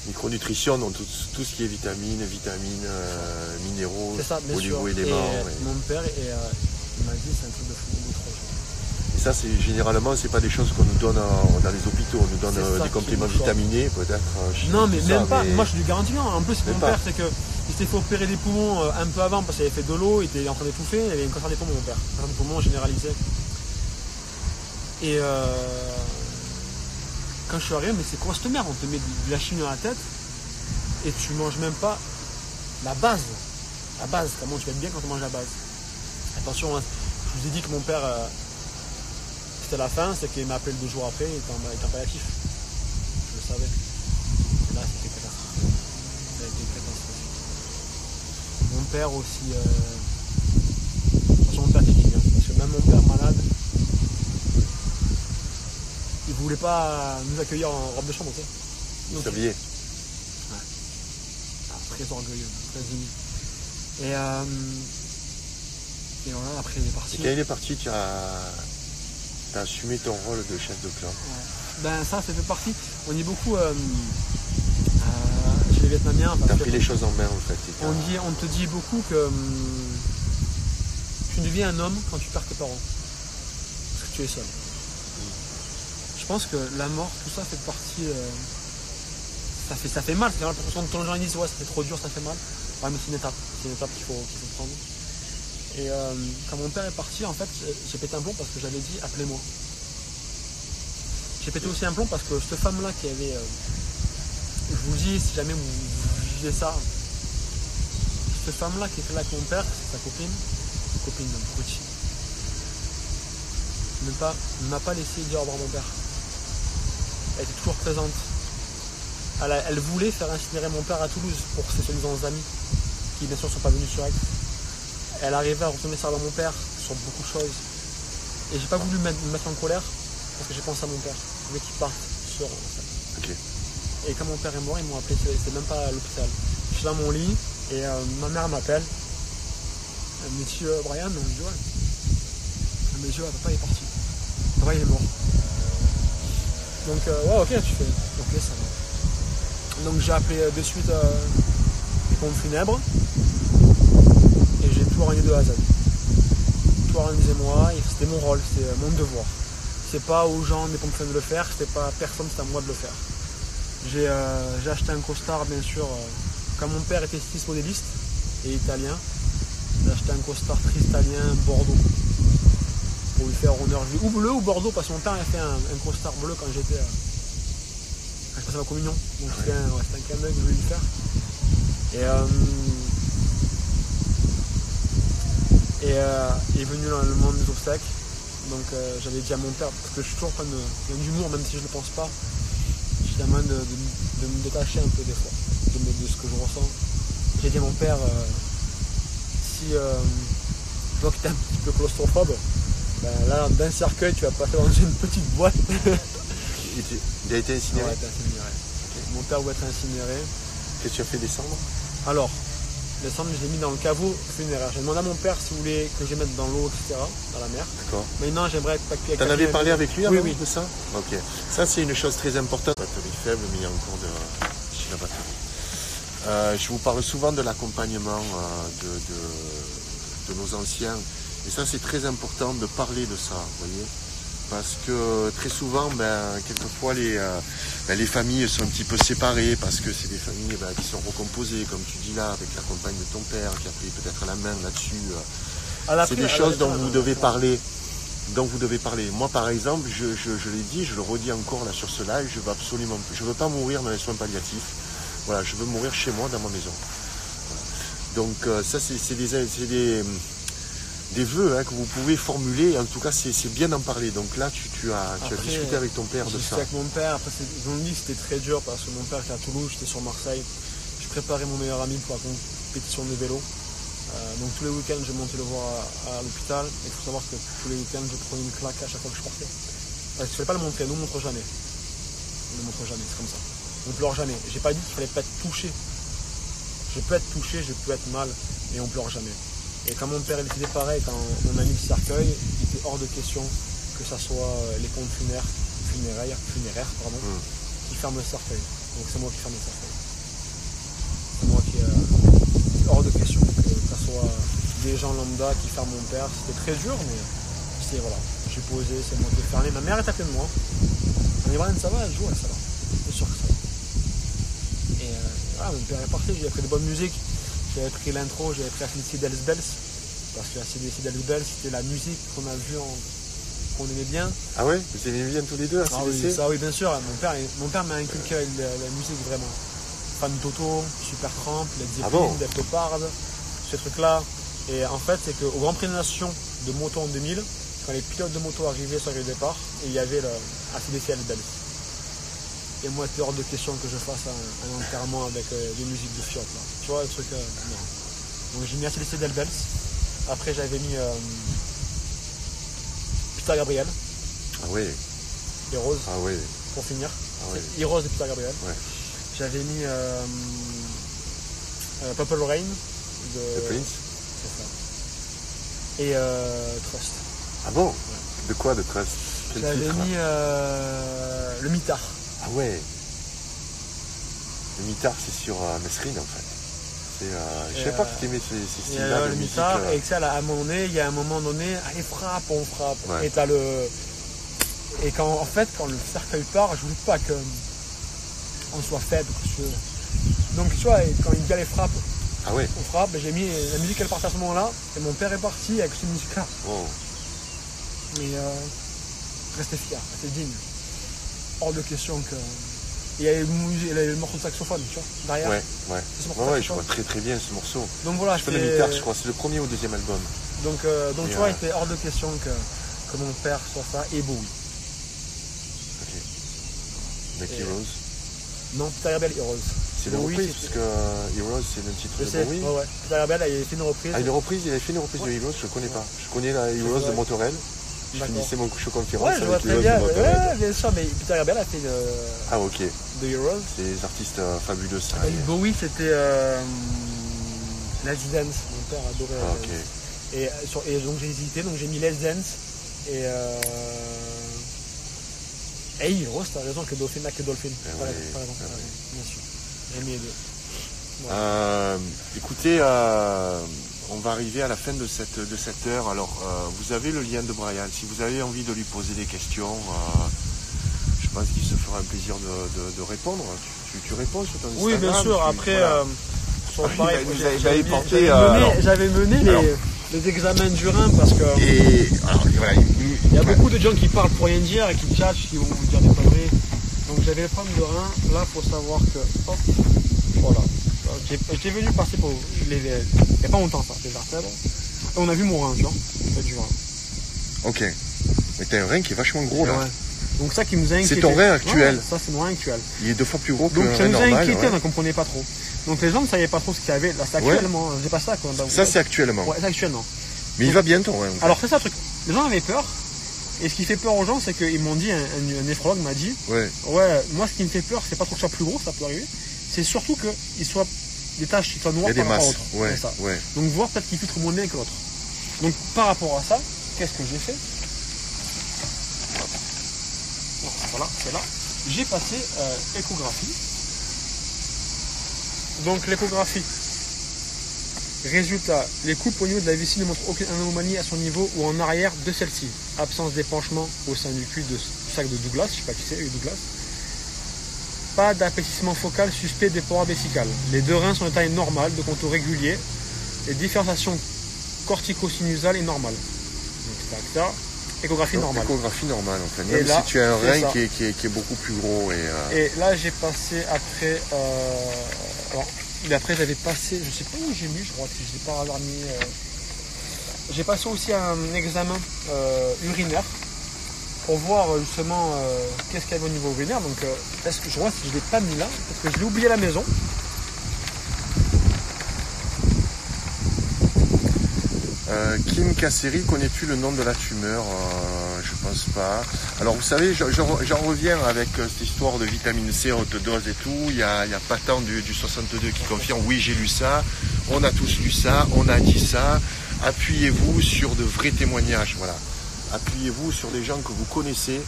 Micronutrition, donc tout, ce qui est vitamines, vitamines, euh, minéraux, oligo-éléments. Mon père, et, euh, il m'a dit c'est un truc de fou. Ça, c'est généralement, c'est pas des choses qu'on nous donne dans les hôpitaux. On nous donne euh, des compléments vitaminés, peut-être. non, mais même pas. Moi, je suis du garantie. En plus, mon père, c'est que il s'était fait opérer des poumons un peu avant parce qu'il avait fait de l'eau, il était en train d'étouffer, il avait une cancer des poumons, mon père. Un cancer des poumons généralisé. Et euh, quand je suis arrivé, mais c'est quoi cette merde On te met de la chimie dans la tête et tu manges même pas la base. La base, comment tu vas être bien quand tu manges la base. Attention, hein, je vous ai dit que mon père, euh, c'était la fin, c'est qu'il m'a appelé deux jours après, il était en, palliatif. Je le savais. là, c'était catastrophique. Ça a été catastrophique. Mon père aussi. Euh... mon père qui hein, parce que même mon père malade, il voulait pas nous accueillir en robe de chambre, tu sais. Ouais. Ah, très orgueilleux, très. Et, euh, et voilà, après il est parti. Et quand il est parti, tu as, as assumé ton rôle de chef de clan. Ben ça, ça fait partie. On dit beaucoup euh, euh, chez les Vietnamiens. Tu as pris les choses en main en fait. On, dit, on te dit beaucoup que hum, tu deviens un homme quand tu perds tes parents. Parce que tu es seul je pense que la mort, tout ça fait partie. Euh, ça, fait, ça fait mal, fait mal pour ton gens disent ouais ça fait trop dur, ça fait mal. Ouais mais c'est une étape, c'est une étape qu'il faut, prendre. Et euh, quand mon père est parti, en fait, j'ai pété un plomb parce que j'avais dit appelez-moi. J'ai pété aussi un plomb parce que cette femme-là qui avait. Euh, je vous dis, si jamais vous, vous ça, cette femme-là qui était là avec mon père, c'est sa copine, copine d'un petit. Ne m'a pas laissé dire au revoir mon père elle était toujours présente. Elle, voulait faire incinérer mon père à Toulouse pour ses soi-disant amis, qui bien sûr ne sont pas venus sur elle. Elle arrivait à retourner ça dans mon père sur beaucoup de choses. Et j'ai pas voulu me mettre en colère. parce que j'ai pensé à mon père. Je voulais qu'il parte sur en fait. Ok. Et quand mon père est mort, ils m'ont appelé, c'était même pas à l'hôpital. Je suis dans mon lit et euh, ma mère m'appelle. Elle me dit Monsieur Brian, je dis ouais. Elle me dit ouais, papa est parti. Papa il est mort. Donc euh, ouais ok tu fais. Ok ça va. Donc j'ai appelé euh, de suite les pompes funèbres j'ai tout organisé de A à Z. Tout organisé moi, c'était mon rôle, c'était euh, mon devoir. C'est pas aux gens des pompes de le faire, c'était pas à personne, c'était à moi de le faire. J'ai euh, acheté un costard, bien sûr. euh, quand mon père était styliste modéliste et italien, j'ai acheté un costard tristalien Bordeaux pour lui faire honneur. Ou bleu ou Bordeaux, parce que mon père a fait un, costard bleu quand j'étais. euh, quand je ma communion. Donc c'était un, ouais, un que je voulais lui faire euh, et euh, est venu le, le monde des obstacles. Donc euh, j'avais dit à mon père, parce que je suis toujours de- d'humour, même si je ne le pense pas, j'ai la main de, de- de me détacher un peu des fois de, ce que je ressens. J'ai dit à mon père, euh, si je vois que tu es un petit peu claustrophobe, ben là, d'un cercueil, tu vas passer dans une petite boîte. Il, il a été incinéré. Ouais, t'es. Mon père va être incinéré. Qu'est-ce que tu as fait descendre? Alors, les cendres, je les ai mis dans le caveau funéraire. J'ai demandé à mon père s'il voulait que je les mette dans l'eau, etc., dans la mer. D'accord. Maintenant, j'aimerais pas ait T'en avais parlé avec lui Oui, avant oui. de ça Ok. Ça, c'est une chose très importante. Batterie faible, mais il y a encore de chez la batterie. Euh, je vous parle souvent de l'accompagnement euh, de, de- de nos anciens. Et ça, c'est très important de parler de ça, vous voyez parce que très souvent, ben, quelquefois, les, euh, ben, les familles sont un petit peu séparées parce que c'est des familles ben, qui sont recomposées, comme tu dis là, avec la compagne de ton père qui a pris peut-être la main là-dessus. euh, c'est des choses dont vous euh, devez parler. dont vous devez parler. Moi, par exemple, je, je, je l'ai dit, je le redis encore là sur ce live, je veux absolument, je veux pas mourir dans les soins palliatifs. Voilà, je veux mourir chez moi, dans ma maison. Voilà. Donc euh, ça, c'est des, c'est des, des vœux hein, que vous pouvez formuler. En tout cas, c'est bien d'en parler. Donc là, tu, tu as, tu as discuté avec ton père de J'ai ça. discuté avec mon père, après ils m'ont dit que c'était très dur parce que mon père était à Toulouse, j'étais sur Marseille. Je préparais mon meilleur ami pour la compétition de vélo. Euh, donc tous les week-ends je montais le voir à, à l'hôpital. Il faut savoir que tous les week-ends je prenais une claque à chaque fois que je partais. Parce que je ne fallait pas le montrer, nous on montre jamais. On ne montre jamais, c'est comme ça. On pleure jamais. J'ai pas dit qu'il fallait pas être touché. Je peux être touché, je peux être mal, mais on pleure jamais. Et quand mon père il était pareil, quand on a mis le cercueil, il était hors de question que ça soit euh, les pompes funéraires, funéraires, funéraires pardon, Mm. qui ferment le cercueil. Donc c'est moi qui ferme le cercueil. C'est moi qui. euh, hors de question que ça soit des gens lambda qui ferment mon père. C'était très dur, mais c'est voilà. J'ai posé, c'est moi qui ai fermé. Ma mère est à côté de moi. Elle dit ça va, elle joue, elle, ça va. C'est sûr que ça va. Et euh, voilà, mon père est parti, j'ai pris de bonne musique. J'avais pris l'intro, j'avais pris ACDC Dells Bells. Parce que ACDC Dells Bells, c'était la musique qu'on a vue, qu'on aimait bien. Ah ouais? Vous aimez bien tous les deux, Ah oui, ça oui, bien sûr. Mon père, mon père m'a inculqué la, la musique vraiment. Fan de Toto, Super Tramp, Led Zeppelin, Ah bon? Def Leppard, ce truc-là. Et en fait, c'est qu'au Grand Prix des Nations de moto en 2000, quand les pilotes de moto arrivaient sur le départ, et il y avait le ACDC à Bells. Et moi, c'était hors de question que je fasse un, un enterrement avec euh, des musiques de fiottes. Là. Tu vois, le truc. euh, non. Donc j'ai mis ACDC Del Bells. Après, j'avais mis euh, Peter Gabriel Ah ouais, et Rose ah ouais. pour finir. Ah. C'est Heroes de Peter Gabriel. Ouais. J'avais mis euh, euh, Purple Rain de The Prince c'est ça. Et euh, Trust. Ah bon? De quoi de Trust? J'avais mis le mitard. Ah ouais. Le mitard, c'est sur euh, Mesrine en fait. C'est, euh, je Et, savais pas euh, que tu aimais ces, ces y styles-là a de le musique. mitard euh, et que ça, là, à un moment donné, il y a un moment donné, allez frappe, on frappe. Ouais. Et t'as le. Et quand en fait, quand le cercueil part, je voulais pas que on soit faible. que je- Donc tu vois, quand il dit allez frappe, Ah ouais. on frappe, j'ai mis la musique elle partait à ce moment-là, et mon père est parti avec cette musique-là. Oh. Mais euh, restez fier, restez digne. Hors de question que. Il y a le, morceau de saxophone, tu vois, derrière. Ouais, ouais. Ouais, ouais, je vois très très bien ce morceau. Donc voilà, Je fais je crois. C'est le premier ou deuxième album. Donc, euh, donc Et, tu vois, il était hors de question que, que mon père soit ça et Bowie. Ok. Et- Heroes. Non, Peter Heroes. C'est une reprise, parce que euh, Heroes, c'est le titre Je de sais, Bowie. ouais, ouais. Peter Gabriel, il a fait une reprise. Ah, une reprise, il avait fait une reprise de Heroes, je connais pas. Je connais la Heroes de vrai. Je finissais mon show conférence Ouais, je vois très bien. de Ouais, bien sûr, mais Peter Gabriel a fait euh, Ah ok, The Heroes. des artistes euh, fabuleux ça. Avec Bowie, c'était euh, Let's Dance. Mon père adorait Ah, ok. Et, euh, sur- et donc j'ai hésité, donc j'ai mis Let's Dance et. Euh... Et Heroes, t'as raison, que Dolphin, que Dolphin. Eh T'as ouais, raison, eh bien sûr. J'ai mis les deux. Voilà. Euh, écoutez, euh, on va arriver à la fin de cette, de cette heure. Alors, euh, vous avez le lien de Brian. Si vous avez envie de lui poser des questions, euh, je pense qu'il se fera un plaisir de, de- de répondre. Tu, tu- tu réponds sur ton Oui, bien Instagram, sûr. tu- Après, voilà. euh, pareil, il nous j'avais porté, mené, alors- les, les examens du rein parce que Et alors, voilà, il- y a beaucoup de gens qui parlent pour rien dire et qui tchatchent, qui vont vous dire des conneries. Donc j'avais le problème de rein. Là, faut savoir que, hop, voilà. J'ai- J'étais venu passer pour les, les- il n'y a pas longtemps ça, les. Et on a vu mon rein, tu vois. C'est du rein. Ok. Mais t'as un rein qui est vachement gros là. Ouais. Donc ça qui nous a inquiété. C'est ton rein actuel. Ouais, ça c'est mon rein actuel. Il est deux fois plus gros que Donc ça nous a inquiété, ouais. on ne comprenait pas trop. Donc les gens ne savaient pas trop ce qu'il y avait. Là c'est actuellement, j'ai pas ça quoi. Bah, Ça c'est actuellement. Ouais, c'est actuellement. Mais il va bien ton rein. en fait. Alors c'est ça le truc. Les gens avaient peur. Et ce qui fait peur aux gens, c'est qu'ils m'ont dit, un, un- un néphrologue m'a dit, Ouais. ouais, moi ce qui me fait peur, c'est pas trop que ça soit plus gros, ça peut arriver. C'est surtout qu'il soit des taches qui soient noires par rapport à l'autre. Ouais. C'est ça. Ouais. Donc voir peut-être qu'il filtre moins bien que l'autre. Donc par rapport à ça, qu'est-ce que j'ai fait? Voilà, c'est là. J'ai passé euh, échographie. Donc l'échographie. Résultat, les coupes au niveau de la vessie ne montrent aucune anomalie à son niveau ou en arrière de celle-ci. Absence d'épanchement au sein du cul de sac de Douglas, je sais pas qui c'est, Douglas. Pas d'appétissement focal suspect des pores vésicales. Les deux reins sont de taille normale, de contour régulier. Et différenciation cortico-sinusale est normale. Donc, tac, tac. Échographie normale. échographie normale en fait. Et Même là, si tu as un c'est rein ça. qui est, qui, est, qui est beaucoup plus gros et, euh, Et là, j'ai passé après. Euh, alors, mais après, j'avais passé. Je sais pas où j'ai mis, je crois que je n'ai pas avoir mis. euh, j'ai passé aussi un examen euh, urinaire pour voir euh, justement euh, qu'est-ce qu'il y avait au niveau urinaire. Donc, euh, est-ce que je vois si je l'ai pas mis là? Parce que je l'ai oublié à la maison. Kim Kasseri, connais-tu le nom de la tumeur Je pense pas. Alors vous savez, je- je- j'en reviens avec cette histoire de vitamine C haute dose et tout. Il y a, il y a pas tant du, du 62 qui confirme, oui j'ai lu ça, on a tous lu ça, on a dit ça. Appuyez-vous sur de vrais témoignages, voilà. Appuyez-vous sur des gens que vous connaissez.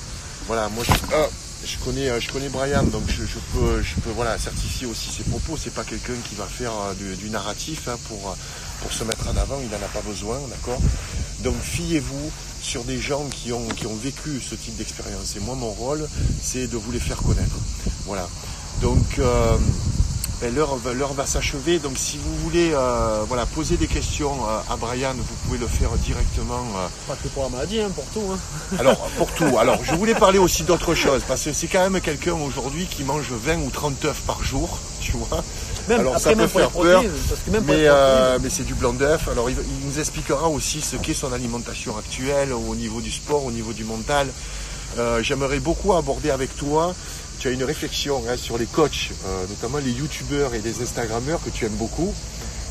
Voilà, moi je, ah, connais, euh, je connais Brian, donc je, peux, je peux voilà, certifier aussi ses propos. C'est pas quelqu'un qui va faire euh, du, narratif hein, pour, euh, pour se mettre en avant, il n'en a pas besoin, d'accord? Donc fiez-vous sur des gens qui ont, vécu ce type d'expérience. Et moi, mon rôle, c'est de vous les faire connaître. Voilà. Donc, ben, l'heure, va- l'heure va s'achever. Donc, si vous voulez euh, voilà, poser des questions euh, à Brian, vous pouvez le faire directement. euh, Pas que pour la maladie, hein, pour tout. Hein. alors, pour tout. Alors, je voulais parler aussi d'autre chose, parce que c'est quand même quelqu'un aujourd'hui qui mange 20 ou 30 œufs par jour, tu vois. Même Alors, ça peut faire peur. Parce que même Mais, euh, mais c'est du blanc d'œuf. Alors, il, il nous expliquera aussi ce qu'est son alimentation actuelle au niveau du sport, au niveau du mental. Euh, J'aimerais beaucoup aborder avec toi. Tu as une réflexion hein, sur les coachs, euh, notamment les youtubeurs et les instagrammeurs que tu aimes beaucoup.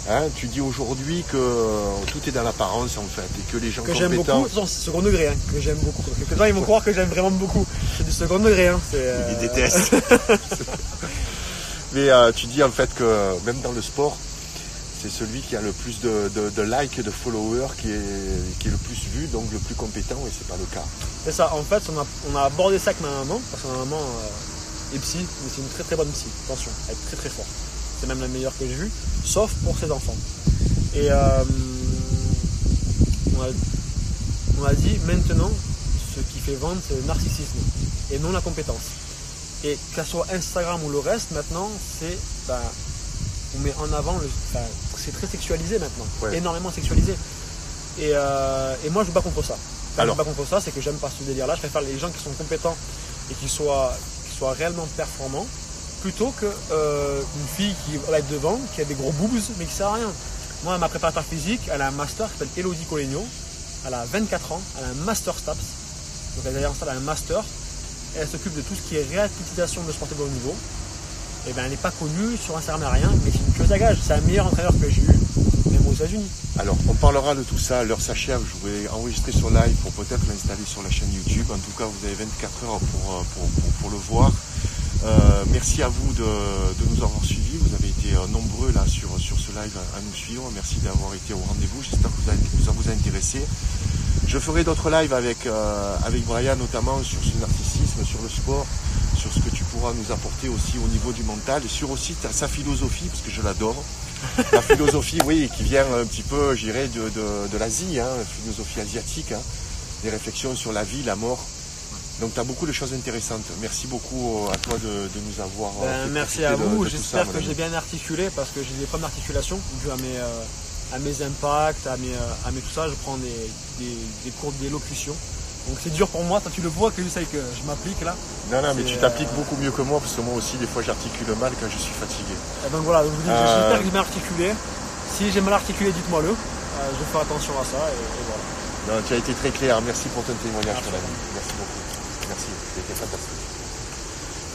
Hein, tu dis aujourd'hui que euh, tout est dans l'apparence en fait et que les gens que j'aime beaucoup, c'est second degré, hein, que j'aime beaucoup. Gens ils vont croire que j'aime vraiment beaucoup. C'est du second degré. Hein, euh, Ils détestent. Mais euh, tu dis en fait que même dans le sport, c'est celui qui a le plus de, de, de likes et de followers qui est, qui est le plus vu, donc le plus compétent, et c'est pas le cas. C'est ça, en fait, on a, on a abordé ça avec ma maman, parce que ma maman euh, est psy, mais c'est une très très bonne psy, attention, elle est très très forte. C'est même la meilleure que j'ai vue, sauf pour ses enfants. Et euh, on, a, on a dit maintenant, ce qui fait vendre, c'est le narcissisme, et non la compétence. Et qu'à soit Instagram ou le reste, maintenant, c'est. ben, on met en avant le. c'est très sexualisé maintenant, Ouais. énormément sexualisé. Et, euh, et moi, je ne bats pas contre ça. Enfin, Alors. je me bats contre ça, c'est que j'aime pas ce délire-là. Je préfère les gens qui sont compétents et qui soient, soient réellement performants plutôt que euh, une fille qui va être devant, qui a des gros boobs, mais qui sert à rien. Moi, ma préparateur physique, elle a un master qui s'appelle Elodie Colegno. Elle a 24 ans, elle a un master STAPS. Donc elle a installé un master. Elle s'occupe de tout ce qui est réhabilitation de sportifs de haut niveau. Et ben elle n'est pas connue sur Instagram, rien, mais c'est une tueuse à gage. C'est un meilleur entraîneur que j'ai eu, Alors, on parlera de tout ça. L'heure s'achève. Je vais enregistrer sur live pour peut-être l'installer sur la chaîne YouTube. En tout cas, vous avez 24 heures pour, pour, le voir. merci à vous de, nous avoir suivis. Vous avez été nombreux là sur, ce live à, nous suivre. Merci d'avoir été au rendez-vous. J'espère que ça vous a intéressé. Je ferai d'autres lives avec, avec Brian, notamment sur ce narcissisme, sur le sport, sur ce que tu pourras nous apporter aussi au niveau du mental et sur aussi sa philosophie, parce que je l'adore. La philosophie, oui, qui vient un petit peu, je dirais, de, de, l'Asie, hein, philosophie asiatique, hein, des réflexions sur la vie, la mort. Donc tu as beaucoup de choses intéressantes. Merci beaucoup à toi de, nous avoir. Ben, merci à vous. J'espère que j'ai bien articulé parce que j'ai des problèmes d'articulation dû à mes, euh, à mes impacts, à mes, euh, à mes tout ça. Je prends des, des, des cours d'élocution. Donc c'est dur pour moi, tu le vois que je sais que je m'applique là. Non, non, mais tu t'appliques euh, beaucoup mieux que moi parce que moi aussi, des fois, j'articule mal quand je suis fatigué. Et donc voilà, j'espère euh, que j'ai bien articulé. Si j'ai mal articulé, dites-moi-le. Euh, je vais faire attention à ça et, voilà. Non, tu as été très clair. Merci pour ton témoignage, ami. Merci beaucoup. Merci, c'était fantastique.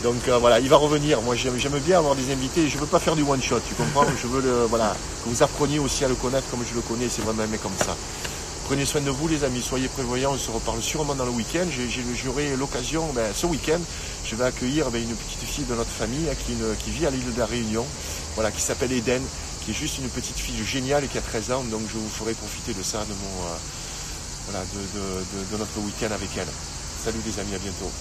Donc voilà, il va revenir. Moi, j'aime bien avoir des invités. Je ne veux pas faire du one shot, tu comprends? Je veux le, voilà, que vous appreniez aussi à le connaître comme je le connais. C'est vraiment aimé comme ça. Prenez soin de vous les amis, soyez prévoyants, on se reparle sûrement dans le week-end. J'aurai l'occasion, ben, ce week-end, je vais accueillir ben, une petite fille de notre famille hein, qui, vit à l'île de la Réunion, voilà, qui s'appelle Eden, qui est juste une petite fille géniale et qui a 13 ans, donc je vous ferai profiter de ça, de, euh, de notre week-end avec elle. Salut les amis, à bientôt.